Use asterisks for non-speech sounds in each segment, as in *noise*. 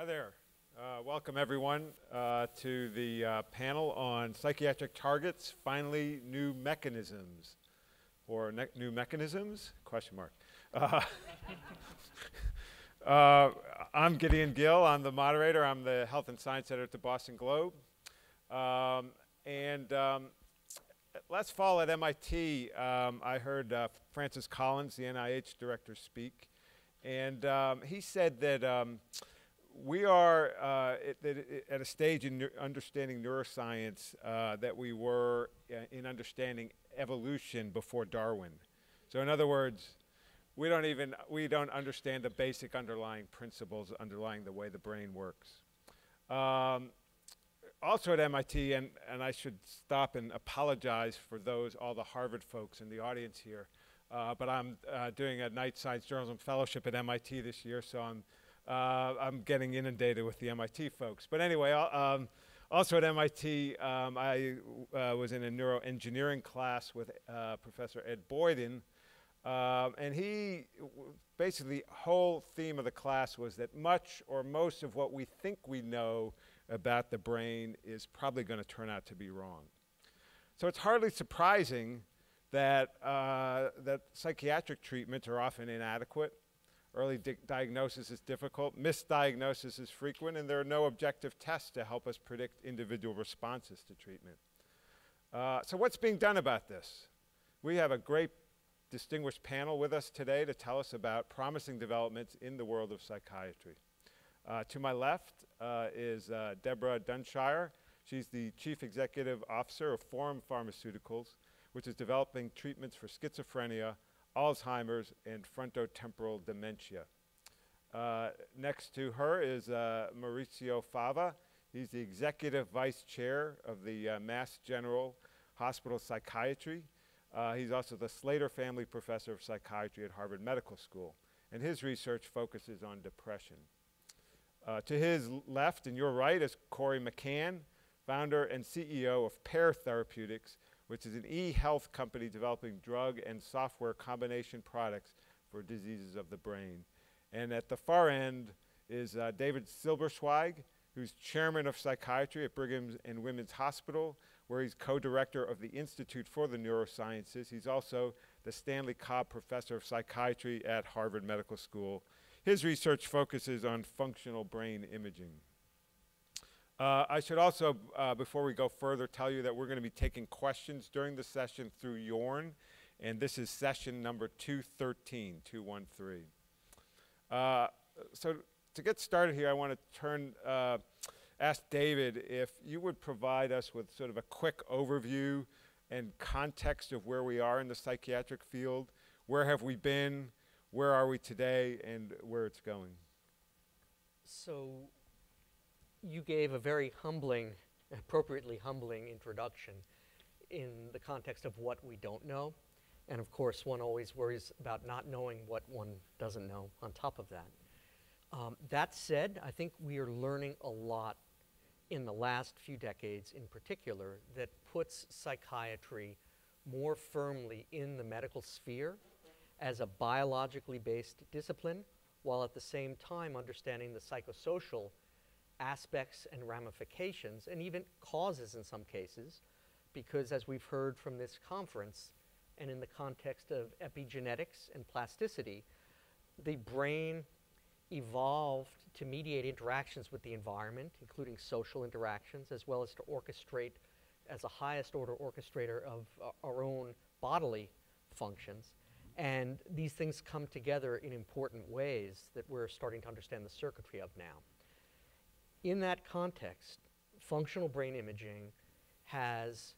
Hi there. Uh, welcome everyone uh, to the uh, panel on psychiatric targets, finally new mechanisms. Or ne new mechanisms? Question mark. *laughs* Uh, *laughs* uh, I'm Gideon Gil. I'm the moderator. I'm the Health and Science Editor at the Boston Globe. Um, and um, last fall at MIT, um, I heard uh, Francis Collins, the NIH director, speak. And um, he said that um, we are uh, at, at, a stage in understanding neuroscience uh, that we were uh, in understanding evolution before Darwin. So in other words, we don't even, we don't understand the basic underlying principles underlying the way the brain works. Um, also at MIT, and, and I should stop and apologize for those, all the Harvard folks in the audience here, uh, but I'm uh, doing a Knight Science Journalism Fellowship at MIT this year, so I'm uh, I'm getting inundated with the MIT folks. But anyway, um, also at MIT, um, I uh, was in a neuroengineering class with uh, Professor Ed Boyden, um, and he basically the whole theme of the class was that much or most of what we think we know about the brain is probably going to turn out to be wrong. So it's hardly surprising that, uh, that psychiatric treatments are often inadequate Early di diagnosis is difficult, misdiagnosis is frequent, and there are no objective tests to help us predict individual responses to treatment. Uh, so what's being done about this? We have a great distinguished panel with us today to tell us about promising developments in the world of psychiatry. Uh, to my left uh, is uh, Deborah Dunsire. She's the Chief Executive Officer of Forum Pharmaceuticals, which is developing treatments for schizophrenia, Alzheimer's, and frontotemporal dementia. Uh, next to her is uh, Maurizio Fava. He's the executive vice chair of the uh, Mass General Hospital Psychiatry. Uh, he's also the Slater Family Professor of Psychiatry at Harvard Medical School, and his research focuses on depression. Uh, to his left and your right is Corey McCann, founder and CEO of Pear Therapeutics, which is an e-health company developing drug and software combination products for diseases of the brain. And at the far end is uh, David Silbersweig, who's chairman of psychiatry at Brigham and Women's Hospital, where he's co-director of the Institute for the Neurosciences. He's also the Stanley Cobb Professor of Psychiatry at Harvard Medical School. His research focuses on functional brain imaging. Uh, I should also, uh, before we go further, tell you that we're going to be taking questions during the session through Yorn, and this is session number 213, 213. Uh, so to get started here, I want to turn, uh, ask David if you would provide us with sort of a quick overview and context of where we are in the psychiatric field. Where have we been? Where are we today? And where it's going. So you gave a very humbling, appropriately humbling introduction in the context of what we don't know. And of course, one always worries about not knowing what one doesn't know on top of that. Um, that said, I think we are learning a lot in the last few decades in particular that puts psychiatry more firmly in the medical sphere as a biologically based discipline, while at the same time understanding the psychosocial aspects and ramifications, and even causes in some cases, because as we've heard from this conference, and in the context of epigenetics and plasticity, the brain evolved to mediate interactions with the environment, including social interactions, as well as to orchestrate as a highest order orchestrator of uh, our own bodily functions. And these things come together in important ways that we're starting to understand the circuitry of now. In that context, functional brain imaging has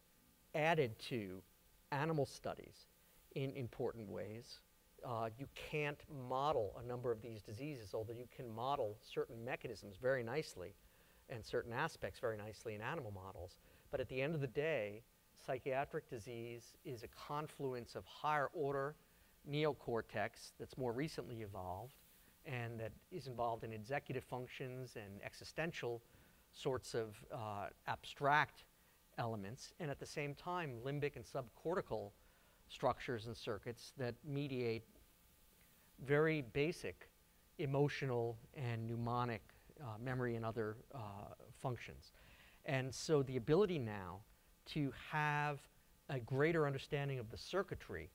added to animal studies in important ways. Uh, you can't model a number of these diseases, although you can model certain mechanisms very nicely and certain aspects very nicely in animal models. But at the end of the day, psychiatric disease is a confluence of higher order neocortex that's more recently evolved and that is involved in executive functions and existential sorts of uh, abstract elements, and at the same time, limbic and subcortical structures and circuits that mediate very basic emotional and mnemonic uh, memory and other uh, functions. And so the ability now to have a greater understanding of the circuitry,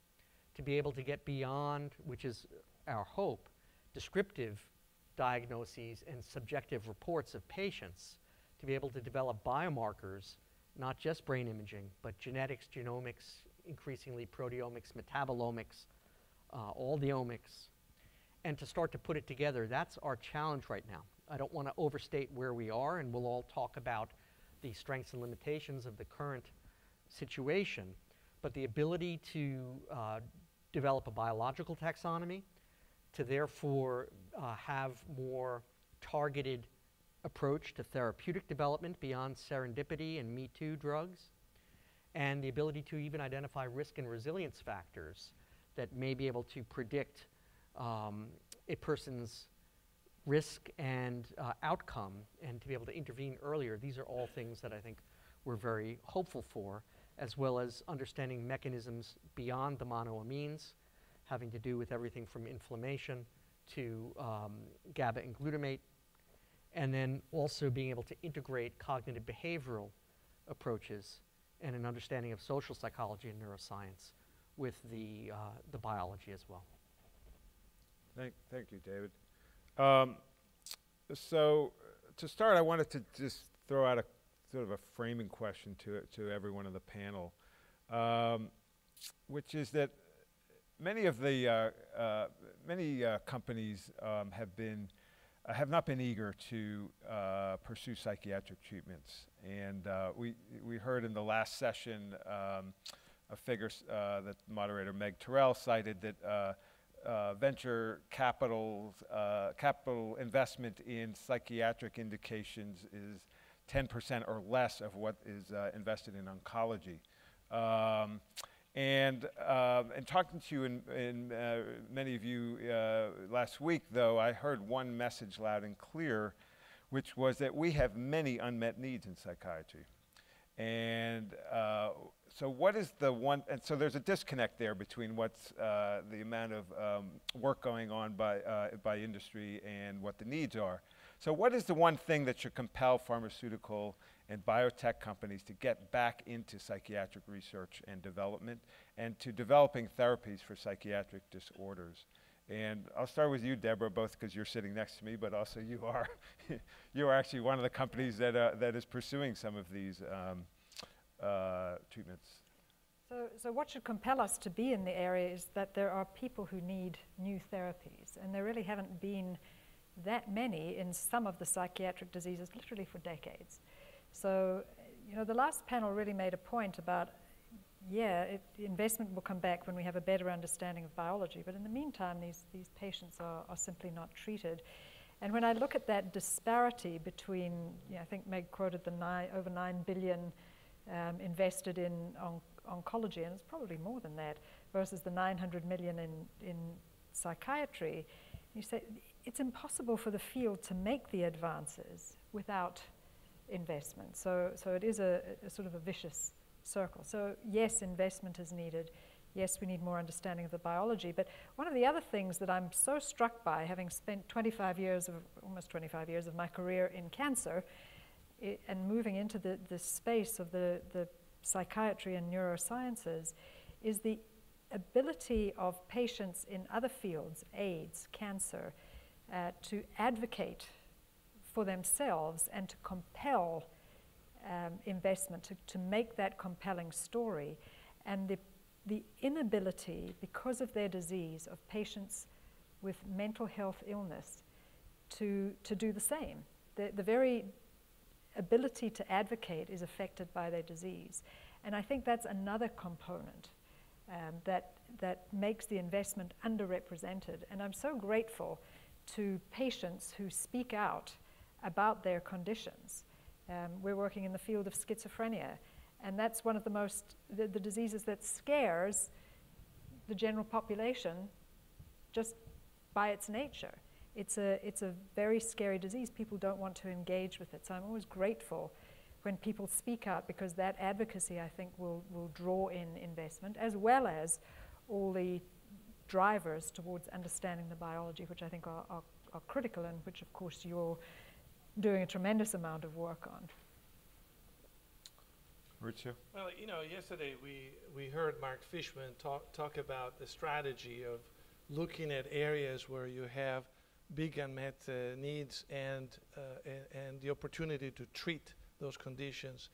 to be able to get beyond, which is our hope, descriptive diagnoses and subjective reports of patients, to be able to develop biomarkers, not just brain imaging, but genetics, genomics, increasingly proteomics, metabolomics, uh, all the omics, and to start to put it together. That's our challenge right now. I don't want to overstate where we are, and we'll all talk about the strengths and limitations of the current situation, but the ability to uh, develop a biological taxonomy, to therefore uh, have more targeted approach to therapeutic development beyond serendipity and Me Too drugs, and the ability to even identify risk and resilience factors that may be able to predict um, a person's risk and uh, outcome and to be able to intervene earlier. These are all things that I think we're very hopeful for, as well as understanding mechanisms beyond the monoamines, having to do with everything from inflammation to um, GABA and glutamate, and then also being able to integrate cognitive behavioral approaches and an understanding of social psychology and neuroscience with the, uh, the biology as well. Thank, thank you, David. Um, so to start, I wanted to just throw out a sort of a framing question to to everyone on the panel, um, which is that many of the uh, uh, many uh, companies um, have been uh, have not been eager to uh, pursue psychiatric treatments, and uh, we we heard in the last session um, a figure that moderator Meg Tirrell cited that venture capital, capital investment in psychiatric indications is 10% or less of what is invested in oncology. Um, and, um, and talking to you and, and uh, many of you uh, last week, though, I heard one message loud and clear, which was that we have many unmet needs in psychiatry. And uh, so what is the one, and so there's a disconnect there between what's uh, the amount of um, work going on by, uh, by industry and what the needs are. So what is the one thing that should compel pharmaceutical and biotech companies to get back into psychiatric research and development and to developing therapies for psychiatric disorders? And I'll start with you, Deborah, both because you're sitting next to me, but also you are, *laughs* you are actually one of the companies that, uh, that is pursuing some of these um, uh, treatments. So, so what should compel us to be in the area is that there are people who need new therapies, and there really haven't been that many in some of the psychiatric diseases literally for decades. So, you know, the last panel really made a point about, yeah, it, investment will come back when we have a better understanding of biology, but in the meantime, these, these patients are, are simply not treated. And when I look at that disparity between, you know, I think Meg quoted the over 9 billion um, invested in on oncology, and it's probably more than that, versus the 900 million in, in psychiatry, you say it's impossible for the field to make the advances without investment. So, so it is a, a sort of a vicious circle. So yes, investment is needed. Yes, we need more understanding of the biology. But one of the other things that I'm so struck by, having spent 25 years of, almost 25 years of my career in cancer, and moving into the, the space of the, the psychiatry and neurosciences is the ability of patients in other fields, AIDS, cancer, uh, to advocate for themselves and to compel um, investment, to, to make that compelling story. And the, the inability, because of their disease, of patients with mental health illness to, to do the same. The, the very ability to advocate is affected by their disease. And I think that's another component um, that, that makes the investment underrepresented. And I'm so grateful to patients who speak out about their conditions. Um, we're working in the field of schizophrenia, and that's one of the most, the, the diseases that scares the general population just by its nature it's a, it's a very scary disease. People don't want to engage with it. So I'm always grateful when people speak out because that advocacy, I think, will, will draw in investment as well as all the drivers towards understanding the biology, which I think are, are, are critical and which, of course, your doing a tremendous amount of work on. Maurizio? Well, you know, yesterday we, we heard Mark Fishman talk, talk about the strategy of looking at areas where you have big unmet uh, needs and, uh, and, and the opportunity to treat those conditions.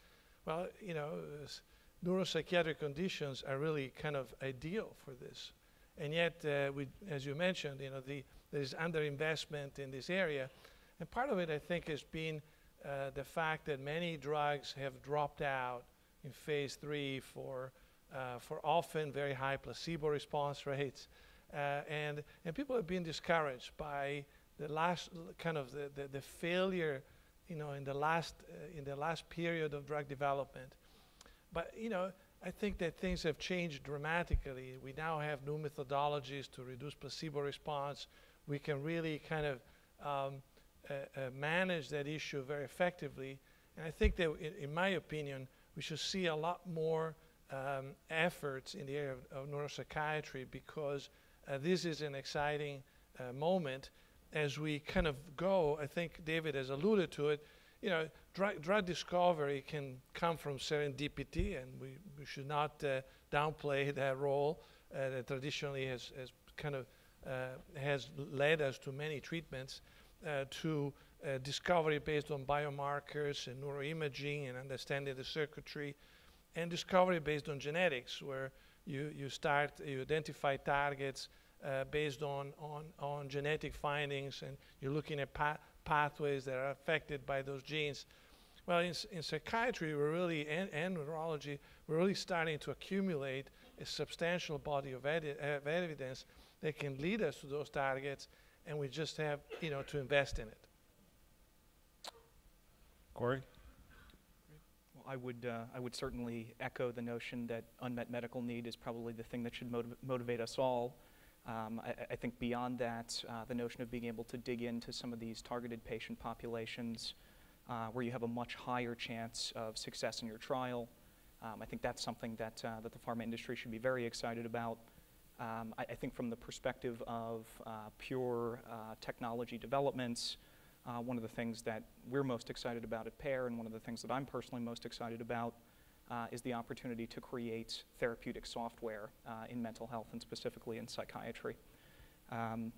Well, you know, s- neuropsychiatric conditions are really kind of ideal for this. And yet, uh, we, as you mentioned, you know, the, there's underinvestment in this area. And part of it, I think, has been uh, the fact that many drugs have dropped out in phase three for, uh, for often very high placebo response rates. Uh, and, and people have been discouraged by the last kind of the, the, the failure, you know, in the last, uh, in the last period of drug development. But, you know, I think that things have changed dramatically. We now have new methodologies to reduce placebo response. We can really kind of um, manage that issue very effectively. And I think that, in, my opinion, we should see a lot more um, efforts in the area of, of neuropsychiatry because uh, this is an exciting uh, moment as we kind of go. I think David has alluded to it. You know, drug, drug discovery can come from serendipity, and we, we should not uh, downplay *laughs* that role uh, that traditionally has, has kind of uh, has led us to many treatments, uh, to uh, discovery based on biomarkers and neuroimaging and understanding the circuitry, and discovery based on genetics, where you, you start, you identify targets uh, based on, on, on genetic findings, and you're looking at pa- pathways that are affected by those genes. Well, in, in psychiatry, we're really, and, and neurology, we're really starting to accumulate a substantial body of, of evidence that can lead us to those targets, and we just have, you know, to invest in it. Corey? Well, I would, uh, I would certainly echo the notion that unmet medical need is probably the thing that should motiv- motivate us all. Um, I, I think beyond that, uh, the notion of being able to dig into some of these targeted patient populations uh, where you have a much higher chance of success in your trial, um, I think that's something that, uh, that the pharma industry should be very excited about. Um, I, I think from the perspective of uh, pure uh, technology developments, uh, one of the things that we're most excited about at Pear, and one of the things that I'm personally most excited about, uh, is the opportunity to create therapeutic software uh, in mental health and specifically in psychiatry. Um,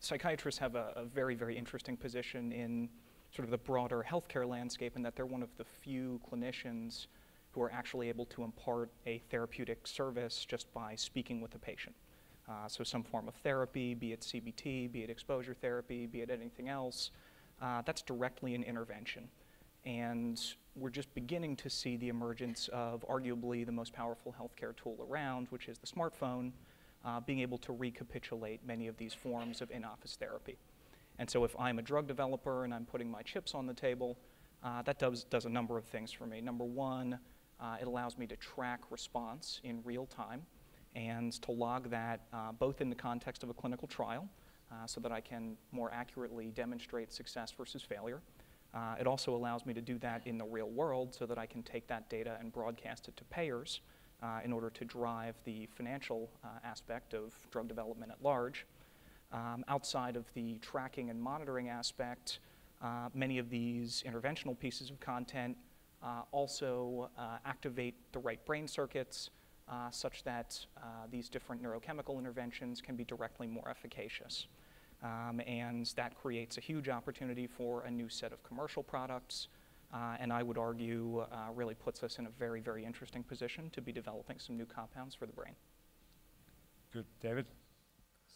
psychiatrists have a, a very, very interesting position in sort of the broader healthcare landscape in that they're one of the few clinicians who are actually able to impart a therapeutic service just by speaking with the patient. Uh, so, some form of therapy, be it CBT, be it exposure therapy, be it anything else, uh, that's directly an intervention. And we're just beginning to see the emergence of arguably the most powerful healthcare tool around, which is the smartphone, uh, being able to recapitulate many of these forms of in office therapy. And so, if I'm a drug developer and I'm putting my chips on the table, uh, that does, does a number of things for me. Number one, uh, it allows me to track response in real time and to log that uh, both in the context of a clinical trial uh, so that I can more accurately demonstrate success versus failure. Uh, it also allows me to do that in the real world so that I can take that data and broadcast it to payers uh, in order to drive the financial uh, aspect of drug development at large. Um, outside of the tracking and monitoring aspect, many of these interventional pieces of content also uh, activate the right brain circuits uh, such that uh, these different neurochemical interventions can be directly more efficacious. Um, and that creates a huge opportunity for a new set of commercial products. Uh, and I would argue uh, really puts us in a very, very interesting position to be developing some new compounds for the brain. Good. David?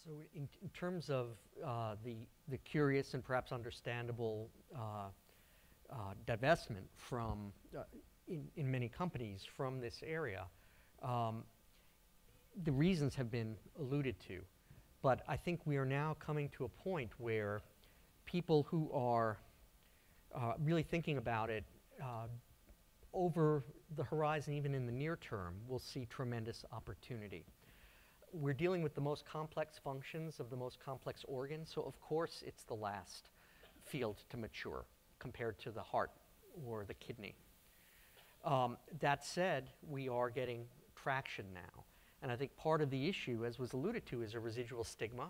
So in, in terms of uh, the, the curious and perhaps understandable uh, divestment from, uh, in, in many companies from this area, um, the reasons have been alluded to. But I think we are now coming to a point where people who are uh, really thinking about it uh, over the horizon, even in the near term, will see tremendous opportunity we're dealing with the most complex functions of the most complex organs, so of course it's the last field to mature compared to the heart or the kidney. Um, that said, we are getting traction now. And I think part of the issue, as was alluded to, is a residual stigma.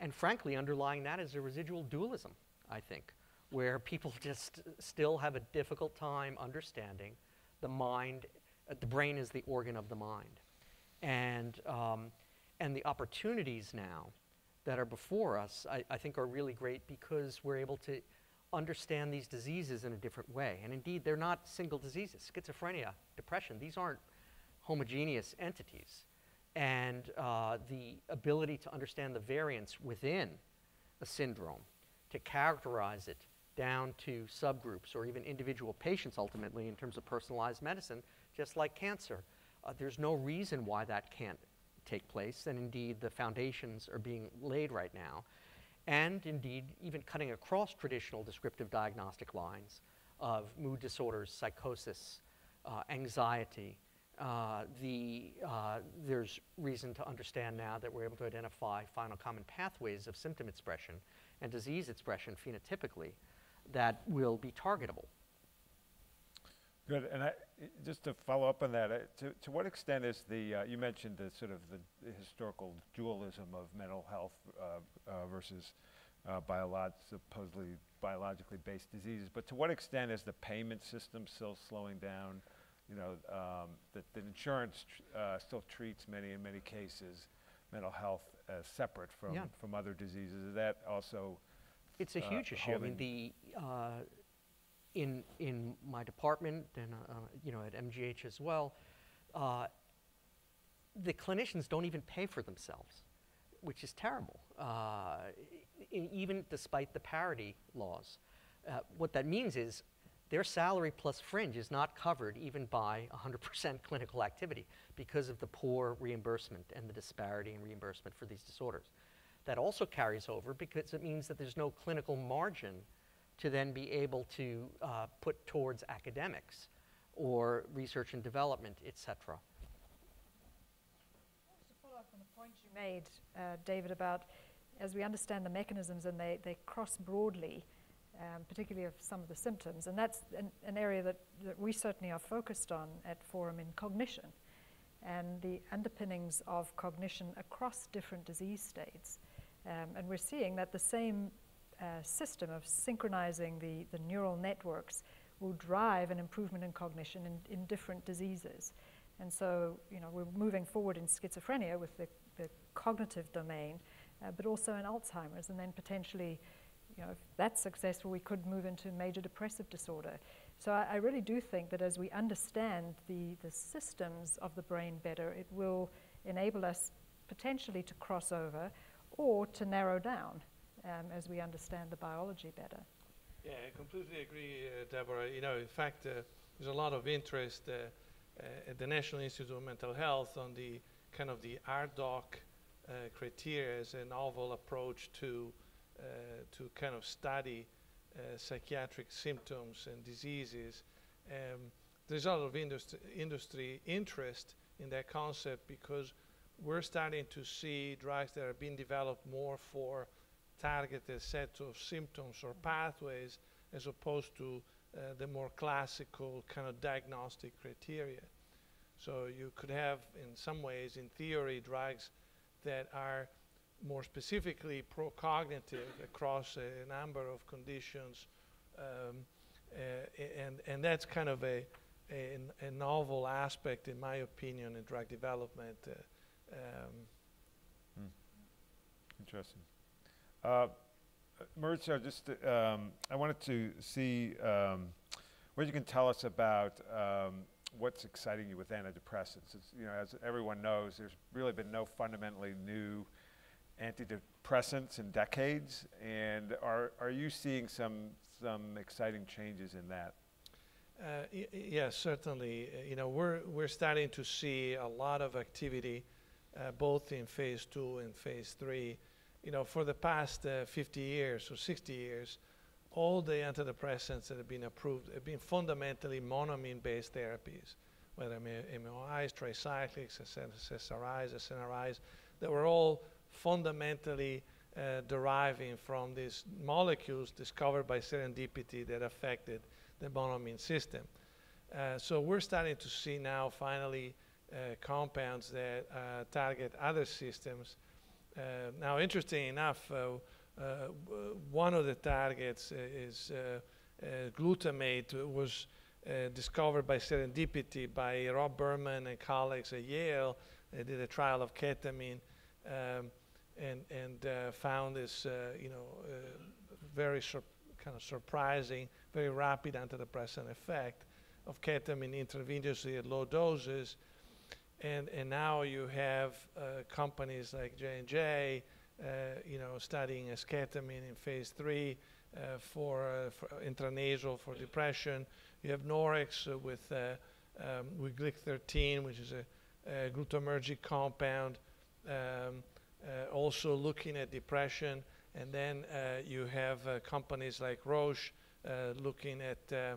And frankly, underlying that is a residual dualism, I think, where people *laughs* just still have a difficult time understanding the mind, uh, the brain is the organ of the mind. And, um, and the opportunities now that are before us, I, I think, are really great because we're able to understand these diseases in a different way. And indeed, they're not single diseases. Schizophrenia, depression, these aren't homogeneous entities. And uh, the ability to understand the variance within a syndrome, to characterize it down to subgroups or even individual patients ultimately in terms of personalized medicine, just like cancer. Uh, there's no reason why that can't take place, and indeed the foundations are being laid right now. And indeed, even cutting across traditional descriptive diagnostic lines of mood disorders, psychosis, uh, anxiety, uh, the, uh, there's reason to understand now that we're able to identify final common pathways of symptom expression and disease expression phenotypically that will be targetable. Good, and I, just to follow up on that, uh, to, to what extent is the, uh, you mentioned the sort of the, the historical dualism of mental health uh, uh, versus uh, biolog- supposedly biologically based diseases, but to what extent is the payment system still slowing down? You know, um, that, that insurance tr- uh, still treats many, in many cases, mental health as separate from, Yeah. from other diseases. Is that also It's a huge issue. I mean, the uh, in in my department and uh, uh, you know at MGH as well, uh, the clinicians don't even pay for themselves, which is terrible. Uh, even despite the parity laws, uh, what that means is their salary plus fringe is not covered even by 100% *laughs* clinical activity because of the poor reimbursement and the disparity in reimbursement for these disorders. That also carries over because it means that there's no clinical margin to then be able to uh, put towards academics or research and development, et cetera. To follow up on the point you made, uh, David, about as we understand the mechanisms and they, they cross broadly, um, particularly of some of the symptoms, and that's an, an area that, that we certainly are focused on at Forum in cognition and the underpinnings of cognition across different disease states. Um, and we're seeing that the same system of synchronizing the, the neural networks will drive an improvement in cognition in, in different diseases. And so, you know, we're moving forward in schizophrenia with the, the cognitive domain, uh, but also in Alzheimer's, and then potentially, you know, if that's successful, we could move into major depressive disorder. So I, I really do think that as we understand the, the systems of the brain better, it will enable us potentially to cross over or to narrow down um, as we understand the biology better. Yeah, I completely agree, uh, Deborah. You know, in fact, uh, there's a lot of interest uh, uh, at the National Institute of Mental Health on the kind of the RDoC uh, criteria as a novel approach to uh, to kind of study psychiatric symptoms and diseases. Um, there's a lot of industry, industry interest in that concept because we're starting to see drugs that are being developed more for targeted set of symptoms or pathways as opposed to uh, the more classical kind of diagnostic criteria. So you could have, in some ways, in theory, drugs that are more specifically pro-cognitive across a number of conditions, um, uh, and and that's kind of a, a a novel aspect, in my opinion, in drug development. Uh, um, Interesting. Uh, Maurizio, just um, I wanted to see um, what you can tell us about um, what's exciting you with antidepressants. It's, you know, as everyone knows, there's really been no fundamentally new antidepressants in decades, and are are you seeing some some exciting changes in that? Uh, Yes, certainly. Uh, You know, we're, we're starting to see a lot of activity, uh, both in phase two and phase three. You know, for the past uh, 50 years or 60 years, all the antidepressants that have been approved have been fundamentally monoamine-based therapies, whether MOIs, tricyclics, SSRIs, SNRIs, that were all fundamentally uh, deriving from these molecules discovered by serendipity that affected the monoamine system. Uh, so we're starting to see now finally uh, compounds that uh, target other systems. Uh, now, interesting enough, uh, uh, one of the targets is glutamate was discovered by serendipity by Rob Berman and colleagues at Yale. They did a trial of ketamine um, and, and found this, you know, very kind of surprising, very rapid antidepressant effect of ketamine intravenously at low doses. And, and now you have uh, companies like J&J, uh, you know, studying esketamine in phase three uh, for, uh, for intranasal for depression. You have Naurex with, um, with GLYX-13, which is a, a compound, um, also looking at depression. And then you have companies like Roche looking at uh,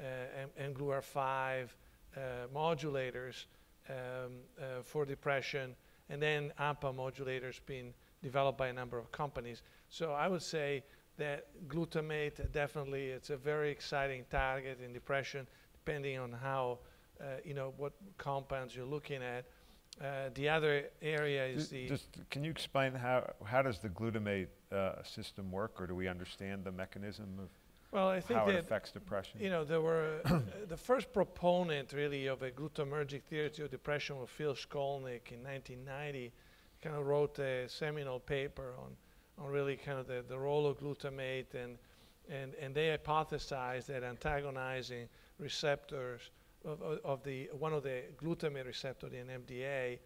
uh, mGluR5 uh, modulators um, uh, for depression, and then AMPA modulators being developed by a number of companies. So I would say that glutamate definitely it's a very exciting target in depression, depending on how uh, you know what compounds you're looking at. Uh, the other area is Ju- the Just, can you explain how, how does the glutamate uh, system work, or do we understand the mechanism of well, I think how it affects depression? You know, there were uh, the first proponent really of a glutamatergic theory of depression was Phil Skolnick in 1990. Kind of wrote a seminal paper on, on really kind of the, the role of glutamate and, and, and they hypothesized that antagonizing receptors of, of, of the one of the glutamate receptor, the NMDA,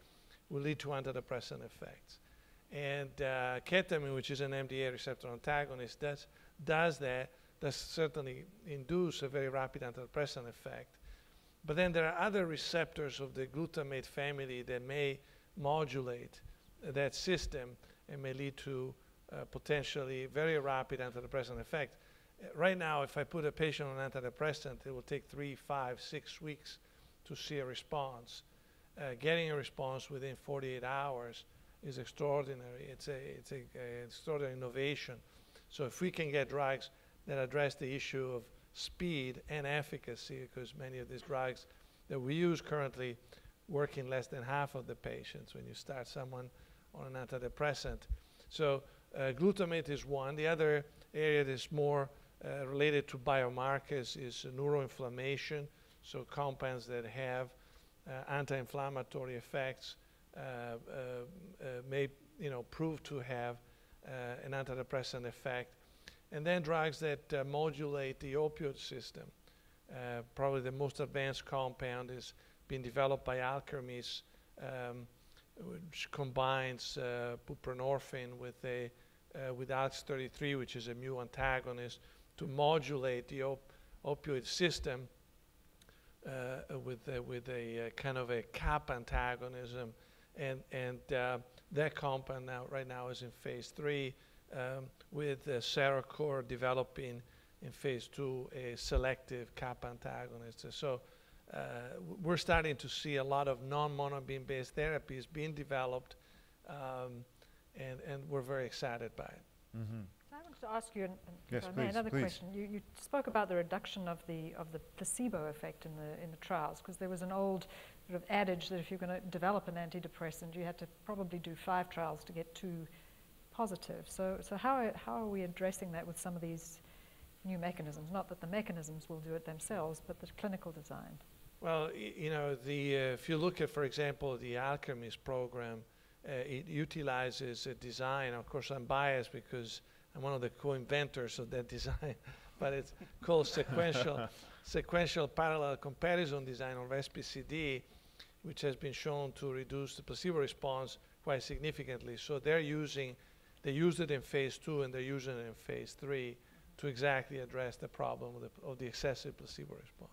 will lead to antidepressant effects. And uh, ketamine, which is an NMDA receptor antagonist, does, does that does certainly induce a very rapid antidepressant effect. But then there are other receptors of the glutamate family that may modulate uh, that system and may lead to uh, potentially very rapid antidepressant effect. Uh, right now, if I put a patient on antidepressant, it will take three, five, six weeks to see a response. Getting a response within 48 hours is extraordinary. It's a, it's a, a extraordinary innovation. So if we can get drugs that address the issue of speed and efficacy, because many of these drugs that we use currently work in less than half of the patients when you start someone on an antidepressant. So uh, glutamate is one. The other area that's more uh, related to biomarkers is neuroinflammation, so compounds that have uh, anti-inflammatory effects uh, uh, uh, may you know, prove to have uh, an antidepressant effect and then drugs that uh, modulate the opioid system. Uh, probably the most advanced compound is being developed by Alkermes, um, which combines uh, buprenorphine with a uh, with ALKS33, which is a mu antagonist, to modulate the op- opioid system uh, with a, with a uh, kind of a kappa antagonism, and and that compound now right now is in phase three um, with uh, CereCor developing in phase two a selective kappa antagonist. So uh, we're starting to see a lot of non-monoamine based therapies being developed, um, and, and we're very excited by it. Mhm. I wanted to ask you, an- an- Yes, if I may, another please. question. You, you spoke about the reduction of the of the placebo effect in the in the trials, because there was an old sort of adage that if you're going to develop an antidepressant, you had to probably do five trials to get two positive. So so how are, how are we addressing that with some of these new mechanisms? Not that the mechanisms will do it themselves, but the clinical design. Well, y- you know, the, uh, if you look at, for example, the Alkermes program, uh, it utilizes a design. Of course, I'm biased because I'm one of the co-inventors of that *laughs* design, but it's called sequential, *laughs* sequential parallel comparison design or SPCD, which has been shown to reduce the placebo response quite significantly. So they're using, they used it in phase two and they're using it in phase three to exactly address the problem of the, of the excessive placebo response.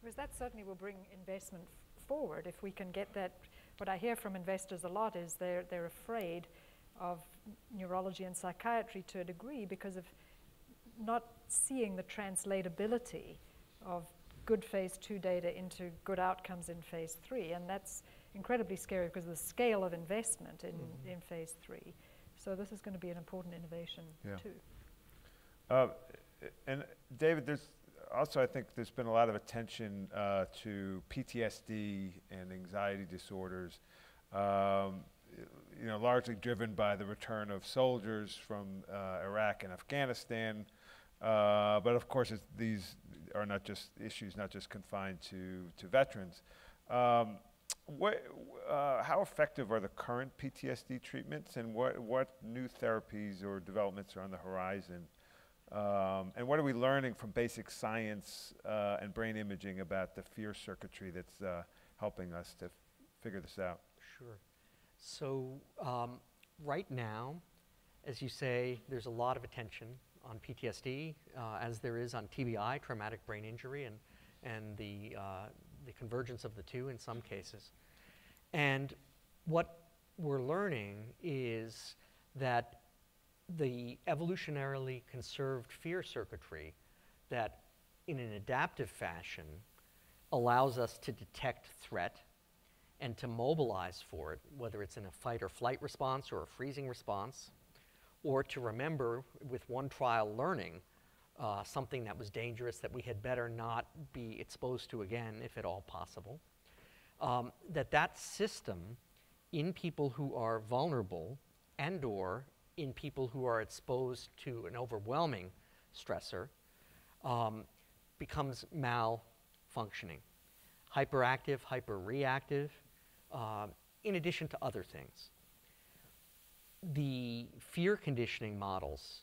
Because that certainly will bring investment f- forward if we can get that. What I hear from investors a lot is they're, they're afraid of neurology and psychiatry to a degree because of not seeing the translatability of good phase two data into good outcomes in phase three. And that's incredibly scary because of the scale of investment in, Mhm. in phase three. So this is going to be an important innovation Yeah. too. Uh, And David, there's also, I think there's been a lot of attention uh, to PTSD and anxiety disorders. Um, you know, largely driven by the return of soldiers from uh, Iraq and Afghanistan. Uh, but of course, it's, these are not just issues, not just confined to, to veterans. Um, what, uh, how effective are the current PTSD treatments, and what, what new therapies or developments are on the horizon? Um, and what are we learning from basic science uh, and brain imaging about the fear circuitry that's uh, helping us to figure this out? Sure. So, um, right now, as you say, there's a lot of attention on PTSD, uh, as there is on TBI, traumatic brain injury, and, and the, uh, the convergence of the two in some cases. And what we're learning is that the evolutionarily conserved fear circuitry that, in an adaptive fashion, allows us to detect threat and to mobilize for it, whether it's in a fight or flight response or a freezing response, or to remember with one trial learning uh, something that was dangerous that we had better not be exposed to again, if at all possible. Um, that that system in people who are vulnerable and or in people who are exposed to an overwhelming stressor um, becomes malfunctioning, hyperactive, hyperreactive, uh, in addition to other things. The fear conditioning models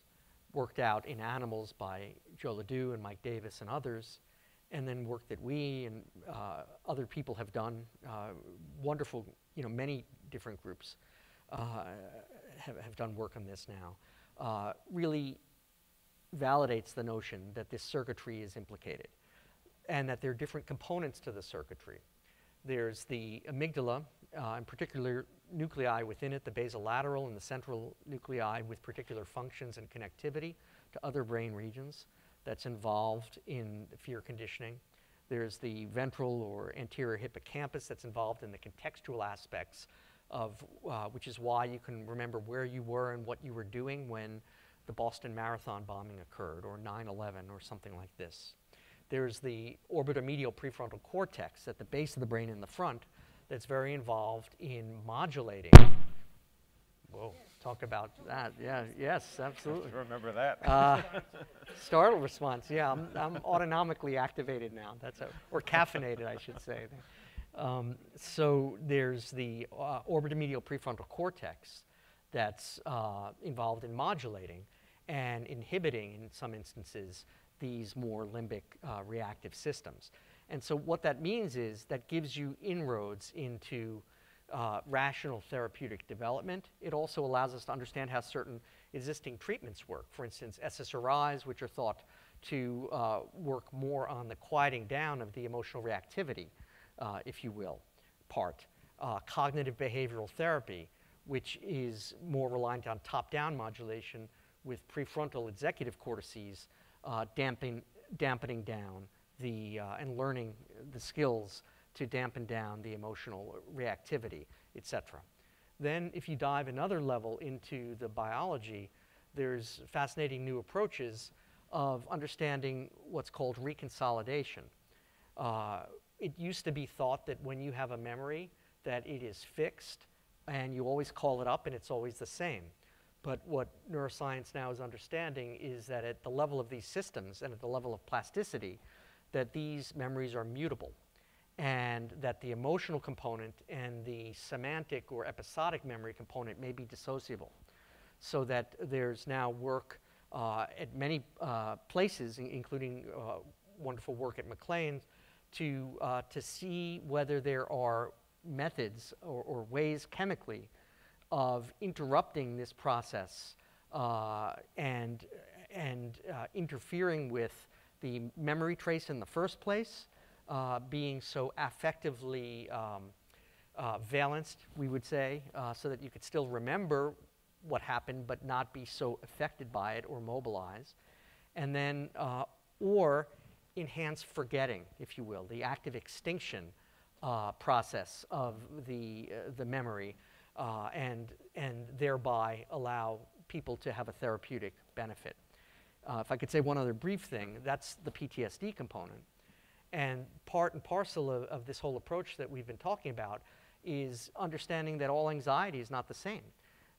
worked out in animals by Joe LeDoux and Mike Davis and others, and then work that we and uh, other people have done, uh, wonderful, you know, many different groups uh, have, have done work on this now, uh, really validates the notion that this circuitry is implicated and that there are different components to the circuitry. There's the amygdala, uh, in particular nuclei within it, the basolateral and the central nuclei with particular functions and connectivity to other brain regions that's involved in fear conditioning. There's the ventral or anterior hippocampus that's involved in the contextual aspects of, uh, which is why you can remember where you were and what you were doing when the Boston Marathon bombing occurred or 9 11 or something like this. There's the orbitomedial prefrontal cortex at the base of the brain in the front that's very involved in modulating. Whoa, talk about that. Yeah, yes, absolutely. Remember that. Uh, startle response. Yeah, I'm, I'm autonomically activated now. That's a, or caffeinated, I should say. Um, so there's the uh, orbitomedial prefrontal cortex that's uh, involved in modulating and inhibiting, in some instances, these more limbic uh, reactive systems. And so what that means is that gives you inroads into uh, rational therapeutic development. It also allows us to understand how certain existing treatments work. For instance, SSRIs, which are thought to uh, work more on the quieting down of the emotional reactivity, uh, if you will, part. Uh, cognitive behavioral therapy, which is more reliant on top-down modulation with prefrontal executive cortices uh, dampening, dampening down the, uh, and learning the skills to dampen down the emotional reactivity, etc. Then, if you dive another level into the biology, there's fascinating new approaches of understanding what's called reconsolidation. Uh, it used to be thought that when you have a memory, that it is fixed, and you always call it up, and it's always the same. But what neuroscience now is understanding is that at the level of these systems and at the level of plasticity, that these memories are mutable and that the emotional component and the semantic or episodic memory component may be dissociable. So that there's now work uh, at many uh, places, including uh, wonderful work at McLean, to, uh, to see whether there are methods or, or ways chemically of interrupting this process uh, and, and uh, interfering with the memory trace in the first place, uh, being so affectively um, uh, valenced, we would say, uh, so that you could still remember what happened but not be so affected by it or mobilized. And then, uh, or enhance forgetting, if you will, the active extinction uh, process of the, uh, the memory, and, and thereby allow people to have a therapeutic benefit. Uh, if I could say one other brief thing, that's the PTSD component. And part and parcel of, of, this whole approach that we've been talking about is understanding that all anxiety is not the same.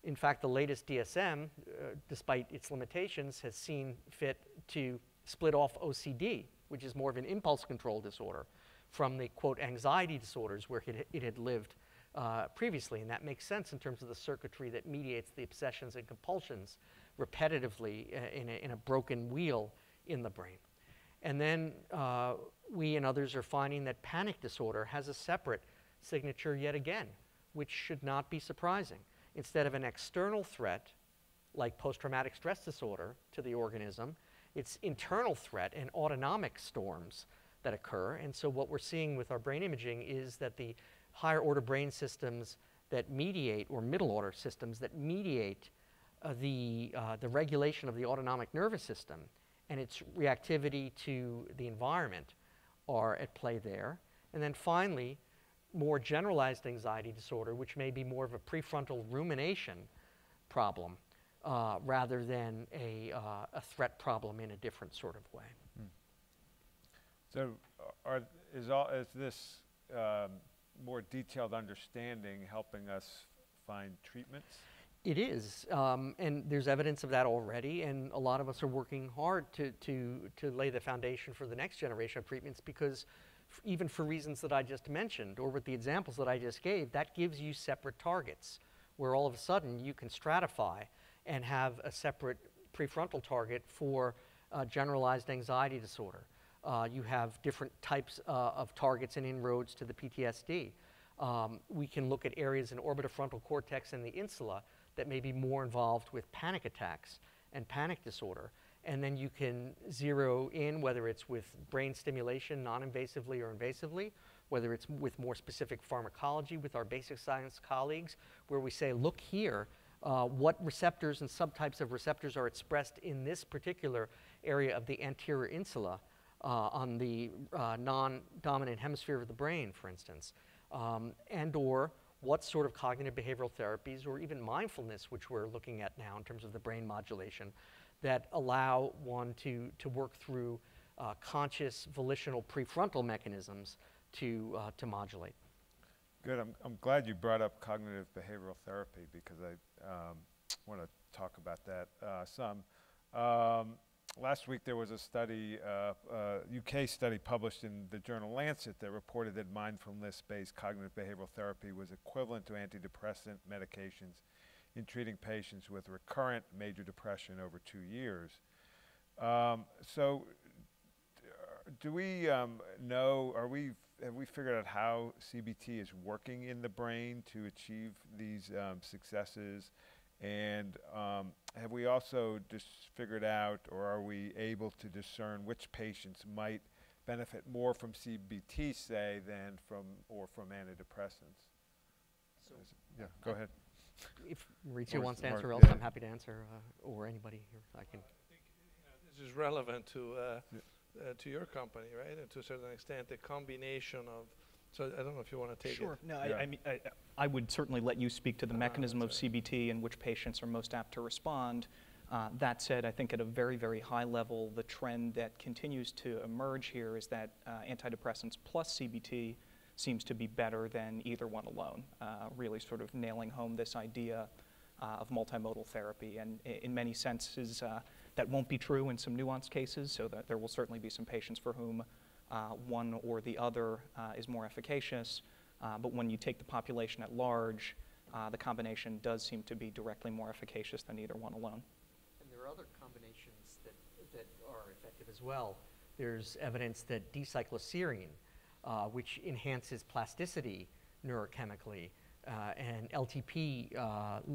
In fact, the latest DSM, uh, despite its limitations, has seen fit to split off OCD, which is more of an impulse control disorder, from the quote anxiety disorders where it, it had lived uh, previously. And that makes sense in terms of the circuitry that mediates the obsessions and compulsions repetitively uh, in, a, in a broken wheel in the brain. And then uh, we and others are finding that panic disorder has a separate signature yet again, which should not be surprising. Instead of an external threat, like post traumatic stress disorder to the organism, it's internal threat and autonomic storms that occur. And so, what we're seeing with our brain imaging is that the higher order brain systems that mediate, or middle order systems that mediate uh, the, uh, the regulation of the autonomic nervous system and its reactivity to the environment are at play there. And then finally, more generalized anxiety disorder, which may be more of a prefrontal rumination problem uh, rather than a, uh, a threat problem in a different sort of way. So, uh, are, is, all, is this um, more detailed understanding helping us find treatments? It is, um, and there's evidence of that already, and a lot of us are working hard to, to, to lay the foundation for the next generation of treatments because even for reasons that I just mentioned, or with the examples that I just gave, that gives you separate targets, where all of a sudden you can stratify and have a separate prefrontal target for uh, generalized anxiety disorder. Uh, you have different types uh, of targets and inroads to the PTSD. Um, we can look at areas in orbitofrontal cortex and the insula that may be more involved with panic attacks and panic disorder. And then you can zero in whether it's with brain stimulation non invasively or invasively, whether it's with more specific pharmacology with our basic science colleagues, where we say, look here, uh, what receptors and subtypes of receptors are expressed in this particular area of the anterior insula uh, on the uh, non-dominant hemisphere of the brain, for instance, um, and or what sort of cognitive behavioral therapies or even mindfulness, which we're looking at now in terms of the brain modulation, that allow one to, to work through uh, conscious volitional prefrontal mechanisms to, uh, to modulate. Good. I'm, I'm glad you brought up cognitive behavioral therapy because I um, want to talk about that uh, some. Um, last week there was a study, uh, uh, UK study published in the journal Lancet that reported that mindfulness-based cognitive behavioral therapy was equivalent to antidepressant medications in treating patients with recurrent major depression over two years. Um, so, do we um, know? Are we have we figured out how CBT is working in the brain to achieve these um, successes? And um, have we also just figured out, or are we able to discern which patients might benefit more from CBT, say, than from or from antidepressants? So, it- yeah, go ahead. if Maurizio wants to s- or- answer, else yeah. I'm happy to answer, uh, or anybody here, I can. think This is relevant to uh, Yeah. uh, to your company, right? And to a certain extent, the combination of. So I don't know if you want to take Sure. it. No, Yeah. I, I mean, I, I would certainly let you speak to the Ah, mechanism of that's CBT and which patients are most apt to respond. Uh, that said, I think at a very, very high level, the trend that continues to emerge here is that uh, antidepressants plus CBT seems to be better than either one alone, uh, really sort of nailing home this idea uh, of multimodal therapy. And in many senses, uh, that won't be true in some nuanced cases, so that there will certainly be some patients for whom uh, one or the other uh, is more efficacious. Uh, but when you take the population at large, uh, the combination does seem to be directly more efficacious than either one alone. And there are other combinations that, that are effective as well. There's evidence that D-cycloserine, uh, which enhances plasticity neurochemically, and LTP,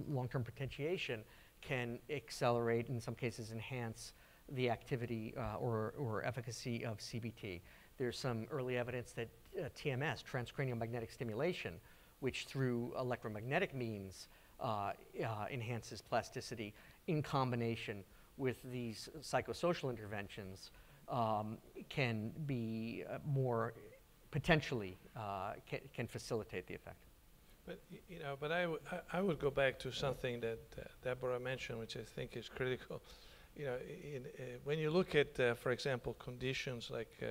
long-term potentiation, can accelerate, in some cases enhance the activity uh, or, or efficacy of CBT. There's some early evidence that uh, TMS, transcranial magnetic stimulation, which through electromagnetic means uh, uh, enhances plasticity in combination with these psychosocial interventions, um, can be uh, more potentially uh, can, can facilitate the effect. But you know, but I, I- would go back to something that uh, Deborah mentioned, which I think is *laughs* critical. You know, in, uh, when you look at, uh, for example, conditions like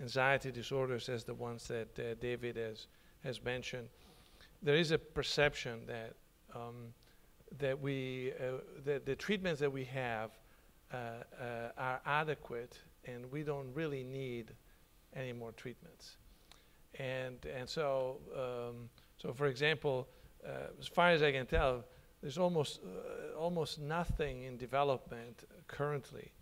anxiety disorders, as the ones that uh, David has has mentioned, there is a perception that um, that we uh, the, the treatments that we have uh, uh, are adequate and we don't really need any more treatments. And and so um, so for example, uh, as far as I can tell, there's almost uh, almost nothing in development currently,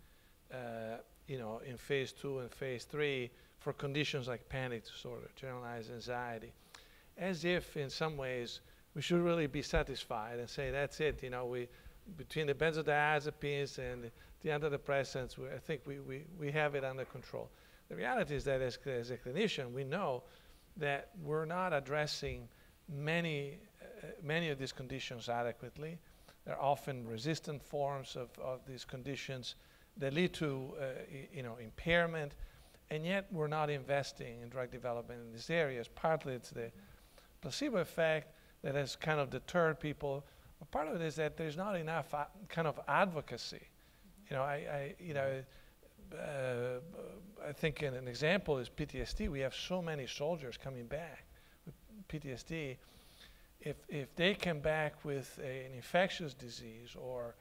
you know, in phase two and phase three for conditions like panic disorder, generalized anxiety, as if in some ways we should really be satisfied and say that's it. You know, we between the benzodiazepines and the antidepressants, we, I think we, we, we have it under control. The reality is that as, as a clinician, we know that we're not addressing many, uh, many of these conditions adequately. There are often resistant forms of, of these conditions that lead to uh, you know, impairment, and yet we're not investing in drug development in these areas. Partly it's the placebo effect that has kind of deterred people but part of it is that there's not enough uh, kind of advocacy. You know, I, I you know, uh, I think an, an example is PTSD. We have so many soldiers coming back with PTSD. If, if they come back with a, an infectious disease, or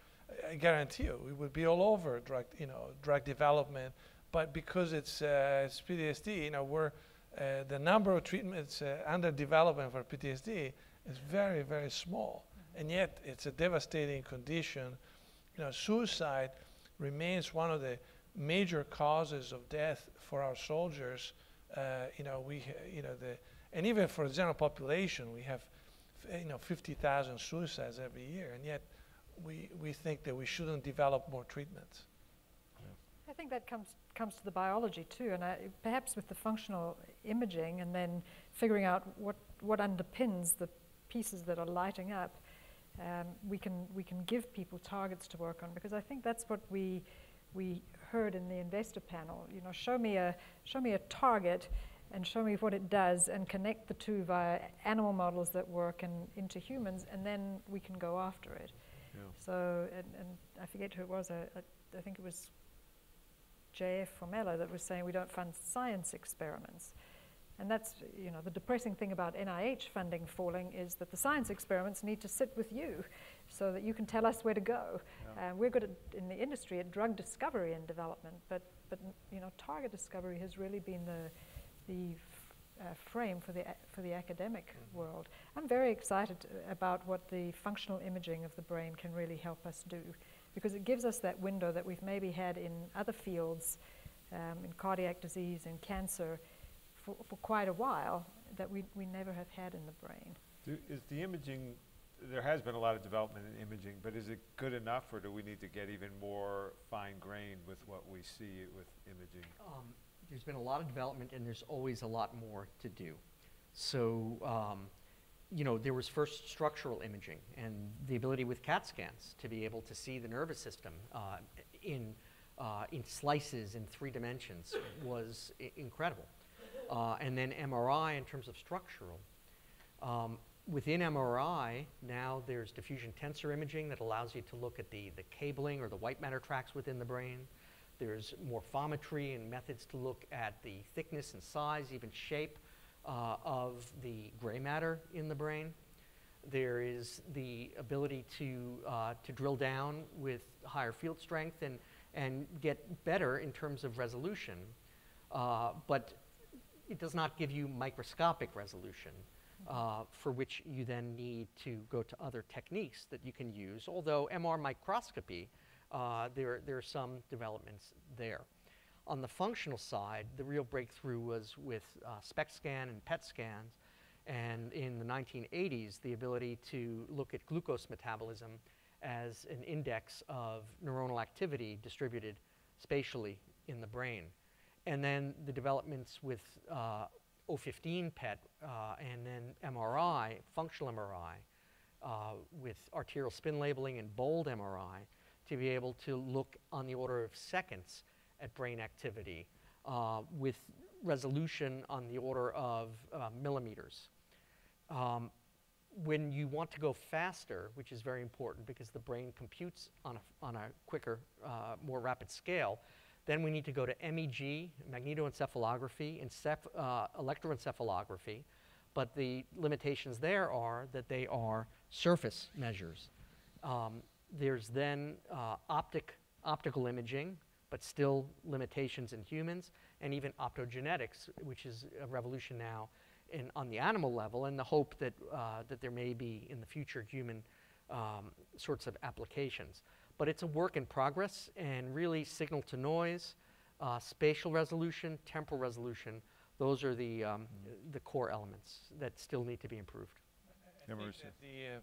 I guarantee you, we would be all over drug, you know, drug development. But because it's, uh, it's PTSD, you know, we're uh, the number of treatments uh, under development for PTSD is very, very small and yet it's a devastating condition. You know, suicide remains one of the major causes of death for our soldiers. Uh, you know, we, you know, the, and even for the general population, we have, you know, 50,000 suicides every year, and yet we, we think that we shouldn't develop more treatments. I think that comes comes to the biology too, and I, perhaps with the functional imaging, and then figuring out what what underpins the pieces that are lighting up um, we can we can give people targets to work on because I think that's what we we heard in the investor panel. You know, show me a show me a target and show me what it does and connect the two via animal models that work and into humans and then we can go after it. Yeah. So and, and, I forget who it was. I, I, I think it was J.F. Formella that was saying we don't fund science experiments. And that's, you know, the depressing thing about NIH funding falling is that the science experiments need to sit with you so that you can tell us where to go. Yeah. Uh, we're good at, in the industry at drug discovery and development, but, but you know, target discovery has really been the, the uh, frame for the, for the academic mm-hmm. world. I'm very excited about what the functional imaging of the brain can really help us do because it gives us that window that we've maybe had in other fields, um, in cardiac disease and cancer, for, for quite a while that we, we never have had in the brain. Do, is the imaging, there has been a lot of development in imaging, but is it good enough or do we need to get even more fine grained with what we see with imaging? Um, there's been a lot of development and there's always a lot more to do. So, um, you know, there was first structural imaging and the ability with CAT scans to be able to see the nervous system uh, in, uh, in slices in three dimensions was incredible uh, and then MRI in terms of structural. Um, within MRI, now there's diffusion tensor imaging that allows you to look at the, the cabling or the white matter tracks within the brain. There's morphometry and methods to look at the thickness and size, even shape uh, of the gray matter in the brain. There is the ability to, uh, to drill down with higher field strength and, and get better in terms of resolution. Uh, but it does not give you microscopic resolution, uh, for which you then need to go to other techniques that you can use. Although MR microscopy, uh, there, there are some developments there. On the functional side, the real breakthrough was with uh, SPECT scan and PET scans. And in the 1980s, the ability to look at glucose metabolism as an index of neuronal activity distributed spatially in the brain and then the developments with uh, O15 PET uh, and then MRI, functional MRI, uh, with arterial spin labeling and bold MRI to be able to look on the order of seconds at brain activity uh, with resolution on the order of uh, millimeters. Um, when you want to go faster, which is very important because the brain computes on a, on a quicker, uh, more rapid scale, then we need to go to MEG, magnetoencephalography, enceph uh, electroencephalography, But the limitations there are that they are surface measures. Um, there's then uh, optic, optical imaging, but still limitations in humans, and even optogenetics, which is a revolution now in, on the animal level, and the hope that, uh, that there may be in the future human um, sorts of applications. But it's a work in progress, and really signal to noise, uh, spatial resolution, temporal resolution, those are the, um, the core elements that still need to be improved. Yeah, I think Maurizio. that the, uh,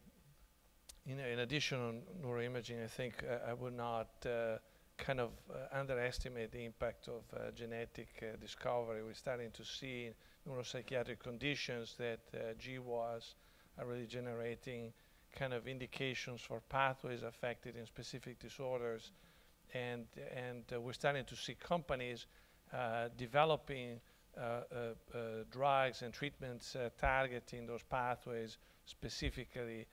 you know, in addition on neuroimaging, I think uh, I would not uh, kind of uh, underestimate the impact of uh, genetic uh, discovery. We're starting to see neuropsychiatric conditions that uh, GWAS are really generating kind of indications for pathways affected in specific disorders. And, and uh, we're starting to see companies uh, developing drugs and treatments targeting those pathways specifically.